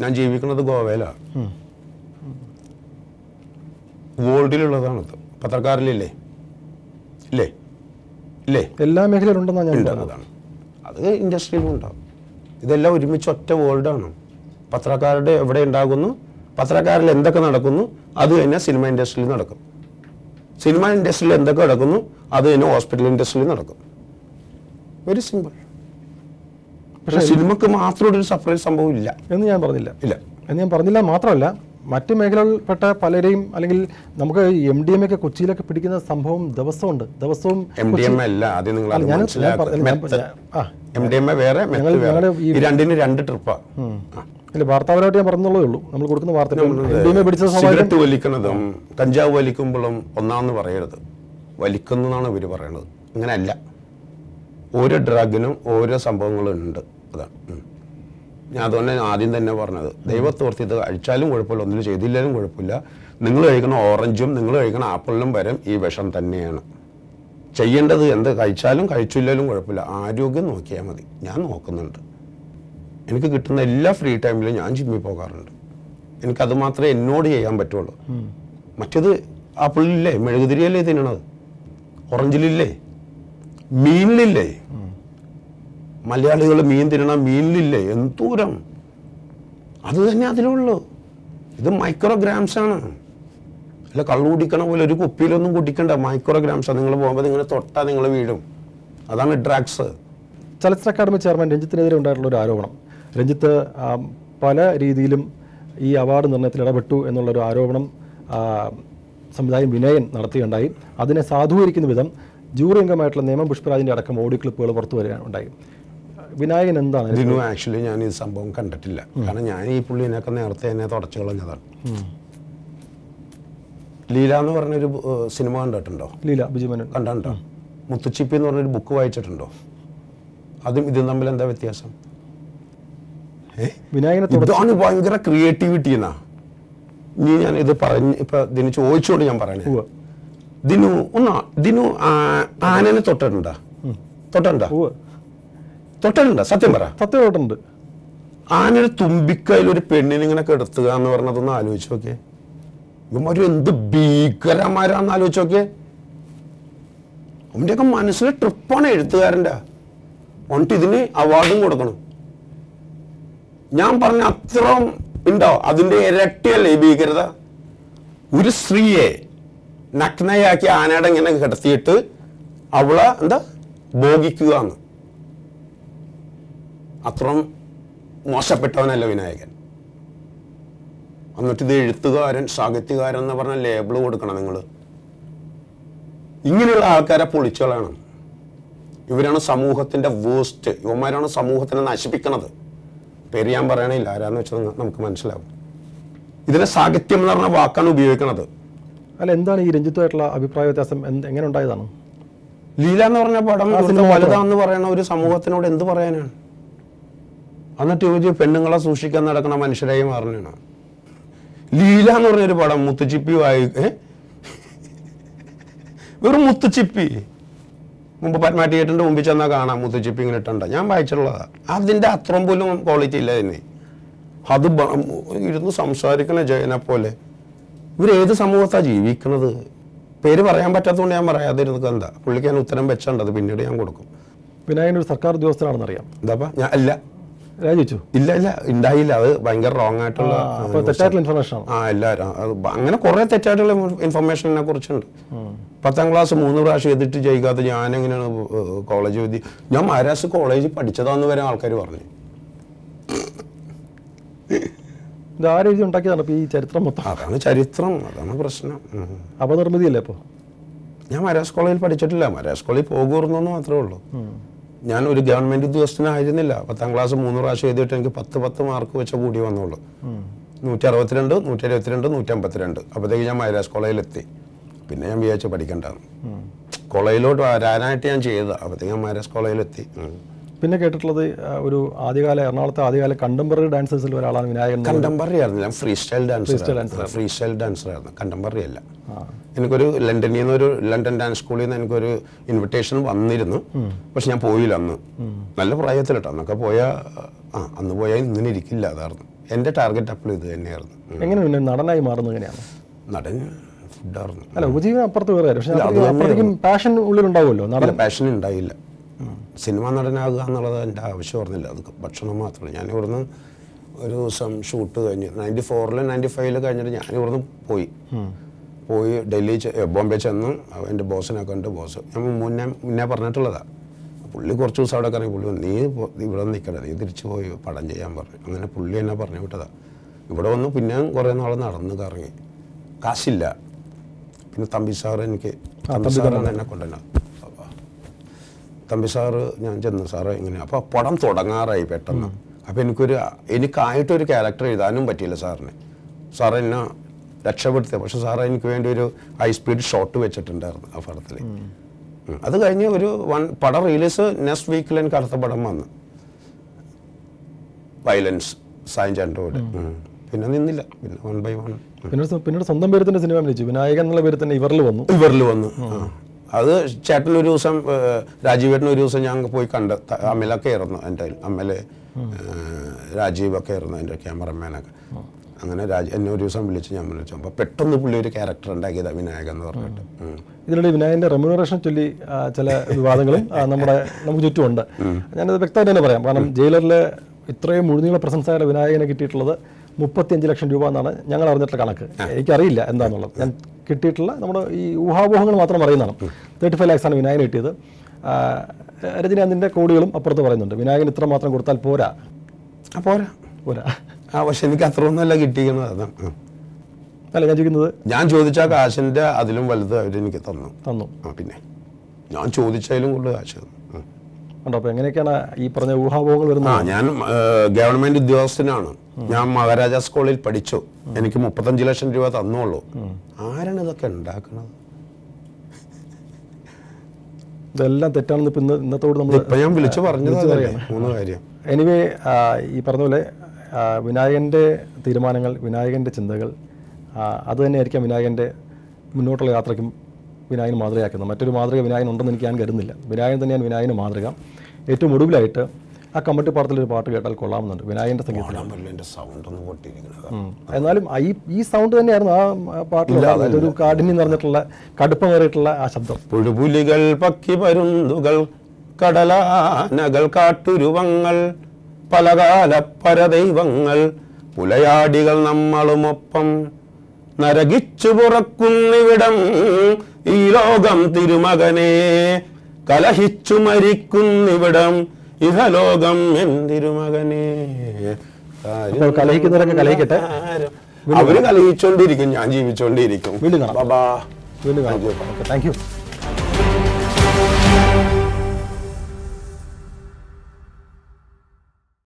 ഞാൻ ജീവിക്കുന്നത് ഗോവയിലാണ്. വേൾഡിലുള്ളതാണത് പത്രക്കാരിലില്ലേ? ഇല്ലേ? ഇല്ലേ? എല്ലാ മേഖലയിലുണ്ടെന്നാണ് ഞാൻ ഉണ്ട് പറഞ്ഞത്. അതാണ്. അത് ഇൻഡസ്ട്രിയിലും ഉണ്ടാവും. ഇതെല്ലാം ഒരുമിച്ച് ഒറ്റ വേൾഡാണ് പത്രക്കാരുടെ എവിടെ ഉണ്ടാകുന്നു പത്രക്കാരിൽ എന്തൊക്കെ നടക്കുന്നു അത് തന്നെ സിനിമ ഇൻഡസ്ട്രിയിൽ നടക്കും. സിനിമ ഇൻഡസ്ട്രിയിൽ എന്തൊക്കെ നടക്കുന്നു അത് തന്നെ ഹോസ്പിറ്റൽ ഇൻഡസ്ട്രിയിൽ നടക്കും. വെരി സിമ്പിൾ പക്ഷെ സിനിമക്ക് മാത്രം ഒരു സെപ്പറേറ്റ് സംഭവം ഇല്ല. എന്ന് ഞാൻ പറഞ്ഞില്ല. ഇല്ല. എന്ന് ഞാൻ പറഞ്ഞില്ല മാത്രമല്ല മറ്റ് മേഖലകളിൽപ്പെട്ട പലരെയും അല്ലെങ്കിൽ നമുക്ക് എം ഡി എം ഒക്കെ കൊച്ചിയിലൊക്കെ പിടിക്കുന്ന സംഭവം ദിവസമുണ്ട്. ദിവസവും പറഞ്ഞ- രണ്ടിന് രണ്ട് ട്രിപ്പാ. ഇല്ല വാർത്താപരമായിട്ട് ഞാൻ പറഞ്ഞുള്ളൂ ഉള്ളൂ. നമ്മൾ കൊടുക്കുന്ന വാർത്ത വലിക്കുന്നതും കഞ്ചാവ് വലിക്കുമ്പോഴും ഒന്നാന്ന് പറയരുത്. വലിക്കുന്നു എന്നാണ് ഇവർ പറയണത്. അങ്ങനെയല്ല ഓരോ ഡ്രഗിനും ഓരോ സംഭവങ്ങളും ഉണ്ട് അതാണ്. ഞാൻ അതുകൊണ്ട് ഞാൻ ആദ്യം തന്നെ പറഞ്ഞത്. ദൈവത്തോർത്തിയത് കഴിച്ചാലും കുഴപ്പമില്ല ഒന്നിനും ചെയ്തില്ലാലും കുഴപ്പമില്ല. നിങ്ങൾ കഴിക്കുന്ന ഓറഞ്ചും നിങ്ങൾ കഴിക്കുന്ന ആപ്പിളിനും വരും ഈ വിഷം തന്നെയാണ്. ചെയ്യേണ്ടത് എന്ത് കഴിച്ചാലും കഴിച്ചില്ലാലും കുഴപ്പമില്ല. ആരോഗ്യം നോക്കിയാൽ മതി. ഞാൻ നോക്കുന്നുണ്ട്. എനിക്ക് കിട്ടുന്ന എല്ലാ ഫ്രീ ടൈമിലും ഞാൻ ജിമ്മിൽ പോകാറുണ്ട്. എനിക്കത് മാത്രമേ എന്നോട് ചെയ്യാൻ പറ്റുള്ളൂ. മറ്റേത് ആപ്പിളിലില്ലേ? മെഴുകുതിരിയല്ലേ തിന്നണത്? ഓറഞ്ചിലില്ലേ? മീനിലില്ലേ? മലയാളികൾ മീൻ തിന്നണ മീനിലില്ലേ? എന്തൂരം? അത് തന്നെ അതിലുള്ളൂ. ഇത് ആണ്. അല്ല കള്ളു കുടിക്കണ പോലെ ഒരു കുപ്പിയിലൊന്നും കുടിക്കണ്ട. മൈക്രോഗ്രാംസ് നിങ്ങൾ പോകുമ്പോൾ നിങ്ങൾ തൊട്ടാൽ നിങ്ങൾ വീഴും. അതാണ് ഡ്രഗ്സ് ചലച്ചിത്ര അക്കാദമി ചെയർമാൻ രഞ്ജിത്തിനെതിരെ ഉണ്ടായിട്ടുള്ള ഒരു ആരോപണം. രഞ്ജിത്ത് പല രീതിയിലും ഈ അവാർഡ് നിർണയത്തിൽ ഇടപെട്ടു എന്നുള്ളൊരു ആരോപണം സംവിധായകൻ വിനയൻ നടത്തുകയുണ്ടായി. അതിനെ സാധൂകരിക്കുന്ന വിധം ജൂറി അംഗമായിട്ടുള്ള നിയമം പുഷ്പരാജിന്റെ അടക്കം ഓഡിയോ ക്ലിപ്പുകൾ പുറത്തു വരികയുണ്ടായി വിനായകൻ എന്താണ്? ദിനു ആക്ച്വലി ഞാൻ ഈ സംഭവം കണ്ടിട്ടില്ല. കാരണം ഞാൻ ഈ പുള്ളിനെയൊക്കെ നേരത്തെ എന്നെ തുടച്ചു കളഞ്ഞതാണ്. ലീല എന്ന് പറഞ്ഞൊരു സിനിമ കണ്ടിട്ടുണ്ടോ? ലീല ബിജുമനൻ കണ്ടിട്ടുണ്ടോ? മുത്തുച്ചിപ്പി എന്ന് പറഞ്ഞൊരു ബുക്ക് വായിച്ചിട്ടുണ്ടോ? അതും ഇതും തമ്മിൽ എന്താ വ്യത്യാസം? ഇതാണ് ഭയങ്കര ക്രിയേറ്റിവിറ്റി എന്നാ ഇനി ഞാൻ ഇത് പറഞ്ഞ് ഇപ്പൊ ദിനു ചോദിച്ചോണ്ട് ഞാൻ പറയണേ. ദിനു ഒന്നാ ദിനു ആനനെ തൊട്ടിട്ടുണ്ടാ? തൊട്ടിട്ടുണ്ടോ. തൊട്ടിട്ടുണ്ടോ സത്യം പറ. സത്യമായിട്ടുണ്ട് ആനയുടെ തുമ്പിക്കയിൽ ഒരു പെണ്ണിനെ ഇങ്ങനെ കിടത്തുക എന്ന് പറഞ്ഞതൊന്ന് ആലോചിച്ച് നോക്കിയേ. ഇവന്മാര് എന്ത് ഭീകരന്മാരാന്ന് ആലോചിച്ച് നോക്കിയേ. അവന്റെയൊക്കെ മനസ്സിലെ ട്രിപ്പാണ് എഴുത്തുകാരന്റെ. എന്നിട്ട് ഇതിന് അവാർഡും കൊടുക്കണം. ഞാൻ പറഞ്ഞ അത്രയും ഉണ്ടോ? അതിന്റെ ഇരട്ടിയല്ലേ ഭീകരത? ഒരു സ്ത്രീയെ നഗ്നയാക്കി ആനയുടെ ഇങ്ങനെ കിടത്തിയിട്ട് അവളെ എന്താ? ഭോഗിക്കുക എന്ന്. അത്രയും മോശപ്പെട്ടവനല്ല വിനായകൻ? എന്നിട്ട് ഇത് എഴുത്തുകാരൻ സാഹിത്യകാരൻ എന്ന് പറഞ്ഞ ലേബിൾ കൊടുക്കണം നിങ്ങൾ ഇങ്ങനെയുള്ള ആൾക്കാരെ പൊളിച്ചുകളയണം ഇവരാണ് സമൂഹത്തിന്റെ വേസ്റ്റ് ഇവന്മാരാണ് സമൂഹത്തിനെ നശിപ്പിക്കണത്. പേര് ഞാൻ പറയണില്ല. ആരാന്ന് വെച്ചാൽ നമുക്ക് മനസ്സിലാവും. ഇതിനെ സാഹിത്യം എന്ന് പറഞ്ഞ വാക്കാണ് ഉപയോഗിക്കുന്നത് അല്ല എന്താണ് ഈ രഞ്ജിത്തുമായിട്ടുള്ള അഭിപ്രായ വ്യത്യാസം? എങ്ങനെ ഉണ്ടായതാണ്? ലീല എന്ന് പറഞ്ഞ പടം വലുതാന്ന് പറയണ ഒരു സമൂഹത്തിനോട് എന്ത് പറയാനാണ്? എന്നിട്ട് ചോദിച്ചു പെണ്ണുങ്ങളെ സൂക്ഷിക്കാൻ നടക്കുന്ന മനുഷ്യരായി മാറണാണ് ലീല എന്ന് പറഞ്ഞൊരു പടം മുത്തുച്ചിപ്പി വായി? വെറും മുത്തുച്ചിപ്പി. മുമ്പ് പത്മ തിയേറ്ററിന്റെ മുമ്പിൽ ചെന്നാൽ കാണാം മുത്തുച്ചിപ്പി ഇങ്ങനെ ഇട്ടുണ്ട്. ഞാൻ വായിച്ചിട്ടുള്ളതാണ് അതിന്റെ അത്രയും പോലും ക്വാളിറ്റി ഇല്ല തന്നെ അത് ഇരുന്ന് സംസാരിക്കണ ജയനെ പോലെ. ഇവരേത് സമൂഹത്താണ് ജീവിക്കുന്നത് പേര് പറയാൻ പറ്റാത്തതുകൊണ്ട് ഞാൻ പറയാതിരുന്നത് എന്താ പുള്ളിക്ക് ഞാൻ ഉത്തരം വെച്ചിട്ടുണ്ട് പിന്നീട് ഞാൻ കൊടുക്കും. വിനായകൻ ഒരു സർക്കാർ ഉദ്യോഗസ്ഥനാണെന്ന് അറിയാം എന്താപ്പാ? ഞാൻ അല്ല. രാജിച്ചു ഇല്ല ഇല്ല. ഉണ്ടായില്ല അത് ഭയങ്കര റോങ് ആയിട്ടുള്ള തെറ്റായിട്ടുള്ള ഇൻഫർമേഷൻ ആ ബ- അങ്ങനെ കുറെ തെറ്റായിട്ടുള്ള ഇൻഫർമേഷനെ കുറിച്ചുണ്ട്. പത്താം ക്ലാസ് മൂന്ന് പ്രാവശ്യം എതിട്ട് ജയിക്കാത്ത ഞാൻ എങ്ങനെയാണ് കോളേജ് എഴുതി? ഞാൻ മഹാരാഷ്ട്ര കോളേജിൽ പഠിച്ചതാന്ന് വരെ ആൾക്കാർ പറഞ്ഞു. ഉണ്ടാക്കിയതാണ് ഈ ചരിത്രം മൊത്തം? അതാണ് ചരിത്രം. അതാണ് പ്രശ്നം. അപനിർമ്മിതിയല്ലേ ഇപ്പോൾ ഞാൻ മഹാരാജ് കോളേജിൽ പഠിച്ചിട്ടില്ല. മഹാരാജ് കോളേജിൽ പോകുന്നു മാത്രമേ ഉള്ളൂ. ഞാൻ ഒരു ഗവൺമെന്റ് ഉദ്യോഗസ്ഥനായിരുന്നില്ല പത്താം ക്ലാസ് മൂന്ന് പ്രാവശ്യം എഴുതിയിട്ട് എനിക്ക് പത്ത് പത്ത് മാർക്ക് വെച്ച കൂടി വന്നുള്ളൂ. നൂറ്റി അറുപത്തിരണ്ട് നൂറ്റി എഴുപത്തിരണ്ട് നൂറ്റി അമ്പത്തിരണ്ട് അപ്പോഴത്തേക്ക് ഞാൻ മഹാരാജ് കോളേജിലെത്തി. പിന്നെ ഞാൻ വിചാരിച്ചു പഠിക്കണ്ടായിരുന്നു കോളേജിലോട്ട് വരാനായിട്ട് ഞാൻ ചെയ്തതാണ് അപ്പോഴത്തേക്ക് ഞാൻ മൈലാസ് കോളേജിലെത്തി. പിന്നെ കേട്ടിട്ടുള്ളത് ഒരു ആദ്യകാല എറണാകുളത്തെ ആദ്യകാല കണ്ടംപററി ഡാൻസേഴ്സിൽ ഒരാളാണ് വിനായകൻ കണ്ടംബറി കണ്ടംപററി ആയിരുന്നു. ഞാൻ freestyle dancer freestyle dancer ആയിരുന്നു കണ്ടംപററി അല്ല. എനിക്കൊരു ലണ്ടനിൽ നിന്ന് ഒരു ലണ്ടൻ ഡാൻസ് സ്കൂളിൽ നിന്ന് എനിക്കൊരു ഇൻവിറ്റേഷൻ വന്നിരുന്നു. പക്ഷെ ഞാൻ പോയില്ല അന്ന്. നല്ല പ്രായത്തിൽ കേട്ടോ അന്നൊക്കെ പോയാൽ ആ അന്ന് പോയാൽ ഇങ്ങനെ ഇരിക്കില്ല അതായിരുന്നു. എന്റെ ടാർഗറ്റ് അപ്പോൾ ഇത് തന്നെയായിരുന്നു. എങ്ങനെ പിന്നെ നടനായി മാറുന്നത് എങ്ങനെയാണ്? നടൻ ഫുഡായിരുന്നു. അല്ല ഉപജീവനം അപ്പുറത്ത് വേറെ പക്ഷേ പാഷൻ ഉള്ളിലുണ്ടാവുമല്ലോ നടൻ. പാഷൻ ഉണ്ടായില്ല. സിനിമ നടനാകുക എന്നുള്ളത് എന്റെ ആവശ്യം ഓർന്നില്ല അത് ഭക്ഷണം മാത്രമേ. ഞാൻ ഇവിടുന്ന് ഒരു ദിവസം ഷൂട്ട് കഴിഞ്ഞ് നയന്റി ഫോറിൽ നയന്റി ഫൈവിൽ കഴിഞ്ഞിട്ട് ഞാൻ ഇവിടുന്ന് പോയി. പോയി ഡൽഹി ബോംബെ ചെന്ന് എന്റെ ബോസിനെ കണ്ട് ബോസ് ഞാൻ മുന്നേ മുന്നേ പറഞ്ഞിട്ടുള്ളതാണ് പുള്ളി കുറച്ച് ദിവസം അവിടെ കറങ്ങി. പുള്ളി നീ ഇവിടെ നിൽക്കണ്ട നീ തിരിച്ചു പോയി പടം ചെയ്യാൻ പറഞ്ഞു. അങ്ങനെ പുള്ളി എന്നെ പറഞ്ഞു വിട്ടതാ. ഇവിടെ വന്ന് പിന്നെ കുറേ നാൾ നടന്ന് കറങ്ങി. കാശില്ല. പിന്നെ തമ്പി സാർ എനിക്ക് തമ്പി സാറാണ്. എന്നെ കൊണ്ടുവന്നത്. തമ്പി സാറ് ഞാൻ ചെന്നു സാറ് ഇങ്ങനെ. അപ്പോൾ പടം തുടങ്ങാറായി പെട്ടെന്ന്. അപ്പോൾ എനിക്കൊരു എനിക്കായിട്ടൊരു ക്യാരക്ടർ എഴുതാനും പറ്റിയില്ല സാറിന്. സാർ എന്നെ രക്ഷപ്പെടുത്തിയ പക്ഷെ സാറ് എനിക്ക് വേണ്ടി ഒരു ഹൈ സ്പീഡ് ഷോട്ട് വെച്ചിട്ടുണ്ടായിരുന്നു ആ പടത്തിൽ. അത് കഴിഞ്ഞ് ഒരു വൺ പടം റിലീസ് നെക്സ്റ്റ് വീക്കിൽ എനിക്ക് അടുത്ത പടം വന്നു. വയലൻസ് സായം ചാണ്ടോട് പിന്നെ നിന്നില്ല. പിന്നെ വൺ ബൈ വൺ പിന്നീട് പിന്നീട് സ്വന്തം പേര് തന്നെ സിനിമ വിളിച്ചു വിനായകൻ എന്നുള്ള പേര് തന്നെ ഇവരിൽ വന്നു. ഇവരിൽ വന്നു. അത് ചേട്ടൻ ഒരു ദിവസം രാജീവേട്ടൻ ഒരു ദിവസം ഞാൻ പോയി കണ്ട് അമലൊക്കെ ആയിരുന്നു എന്റെ അമ്മൽ രാജീവൊക്കെ ആയിരുന്നു എന്റെ ക്യാമറമാനൊക്കെ. അങ്ങനെ രാജ എന്നെ ഒരു ദിവസം വിളിച്ച് ഞാൻ വിളിച്ചു. അപ്പോൾ പെട്ടെന്ന് പുള്ളി ഒരു ക്യാരക്ടർ ഉണ്ടാക്കിയത് വിനായകൻ എന്ന് പറഞ്ഞിട്ട്. ഇതിലൂടെ ഇതിനിടെ വിനായകന്റെ റെമ്യൂണറേഷൻ ചൊല്ലി ചില വിവാദങ്ങളും നമ്മുടെ നമുക്ക് ചുറ്റുമുണ്ട്. ഞാനത് വ്യക്തമായിട്ട് തന്നെ പറയാം. കാരണം ജയിലറിലെ ഇത്രയും മുഴുനീള പ്രശംസ ആയ വിനായകനെ കിട്ടിയിട്ടുള്ളത് മുപ്പത്തിയഞ്ച് ലക്ഷം രൂപ എന്നാണ് ഞങ്ങൾ അറിഞ്ഞിട്ടുള്ള കണക്ക്. എനിക്കറിയില്ല എന്താണെന്നുള്ളത് ഞാൻ കിട്ടിയിട്ടുള്ള നമ്മുടെ ഈ ഊഹാപോഹങ്ങൾ മാത്രം അറിയുന്നതാണ്. തേർട്ടി ഫൈവ് ലാക്സാണ് വിനായകൻ കിട്ടിയത്. രജനി രജനീകാന്തിന്റെ കോടികളും അപ്പുറത്ത് പറയുന്നുണ്ട്. വിനായകൻ ഇത്ര മാത്രം കൊടുത്താൽ പോരാ? പോരാ. പോരാ. ആ പക്ഷെ എനിക്ക് അത്ര ഒന്നുമല്ല കിട്ടിയെന്ന് അതാണ് അല്ല ഞാൻ ചോദിക്കുന്നത്? ഞാൻ ചോദിച്ച കാശിന്റെ അതിലും വലുത് അവരെനിക്ക് തന്നു. തന്നു. ആ പിന്നെ. ഞാൻ ചോദിച്ചതിലും കൂടുതൽ കാശ് തന്നു. ഉണ്ടോ? അപ്പോൾ എങ്ങനെയൊക്കെയാണ് ഈ പറഞ്ഞ ഊഹാപോഹങ്ങൾ വരുന്നത്? ഞാൻ ഗവൺമെന്റ് ഉദ്യോഗസ്ഥനാണ്. ഞാൻ മഹാരാജാസ് സ്കൂളിൽ പഠിച്ചു. എനിക്ക് മുപ്പത്തഞ്ച് ലക്ഷം രൂപ തന്നോളൂ ആരാണ് ഇതൊക്കെ ഉണ്ടാക്കുന്നത് ഇതെല്ലാം തെറ്റാണെന്ന് ഇപ്പം ഇന്ന് ഇന്നത്തോട് നമ്മൾ ഇപ്പൊ ഞാൻ വിളിച്ചു പറഞ്ഞത് മൂന്ന് കാര്യം. എനിവേ ഈ പറഞ്ഞ പോലെ വിനായകന്റെ വിനായകന്റെ തീരുമാനങ്ങൾ വിനായകന്റെ ചിന്തകൾ അത് അത് തന്നെയായിരിക്കാം വിനായകന്റെ മുന്നോട്ടുള്ള യാത്രയ്ക്കും വിനായകൻ മാതൃകയാക്കുന്നത്. മറ്റൊരു മാതൃക വിനായകൻ ഉണ്ടെന്ന് എനിക്ക് ഞാൻ കരുതുന്നില്ല. വിനായകൻ തന്നെയാണ് വിനായകന് മാതൃക. ഏറ്റവും ഒടുവിലായിട്ട് ആ കമ്മട്ടി പാടത്തിലൊരു പാട്ട് കേട്ടാൽ കൊള്ളാമെന്നുണ്ട്. വിനായകന്റെ സംഗീതം സൗണ്ട് ഒന്ന് പൊട്ടിയിരിക്കുന്നത്. എന്നാലും ഈ ഈ സൗണ്ട് തന്നെയായിരുന്നു ആ പാട്ടിൽ ഒരു കാഠിന്യം നിറഞ്ഞിട്ടുള്ള കടുപ്പമേറിയിട്ടുള്ള ആ ശബ്ദം. പുഴുപുലികൾ പക്കി പരുന്തുകൾ കടലാനകൾ കാട്ടുരുവങ്ങൾ പലകാല പരദൈവങ്ങൾ പുലയാടികൾ നമ്മളുമൊപ്പം നരകിച്ചു പുറക്കുന്നിവിടം ഈ ലോകം തിരുമകനെ കലഹിച്ചു മരിക്കുന്നിവിടം. ഇഹലോകം എൻ തിരുമകനെ കലഹിക്കുന്നവരൊക്കെ കലഹിക്കട്ടെ. അവർ കലഹിച്ചോണ്ടിരിക്കും ഞാൻ ജീവിച്ചോണ്ടിരിക്കും. വീണ്ടും വീണ്ടും താങ്ക് യു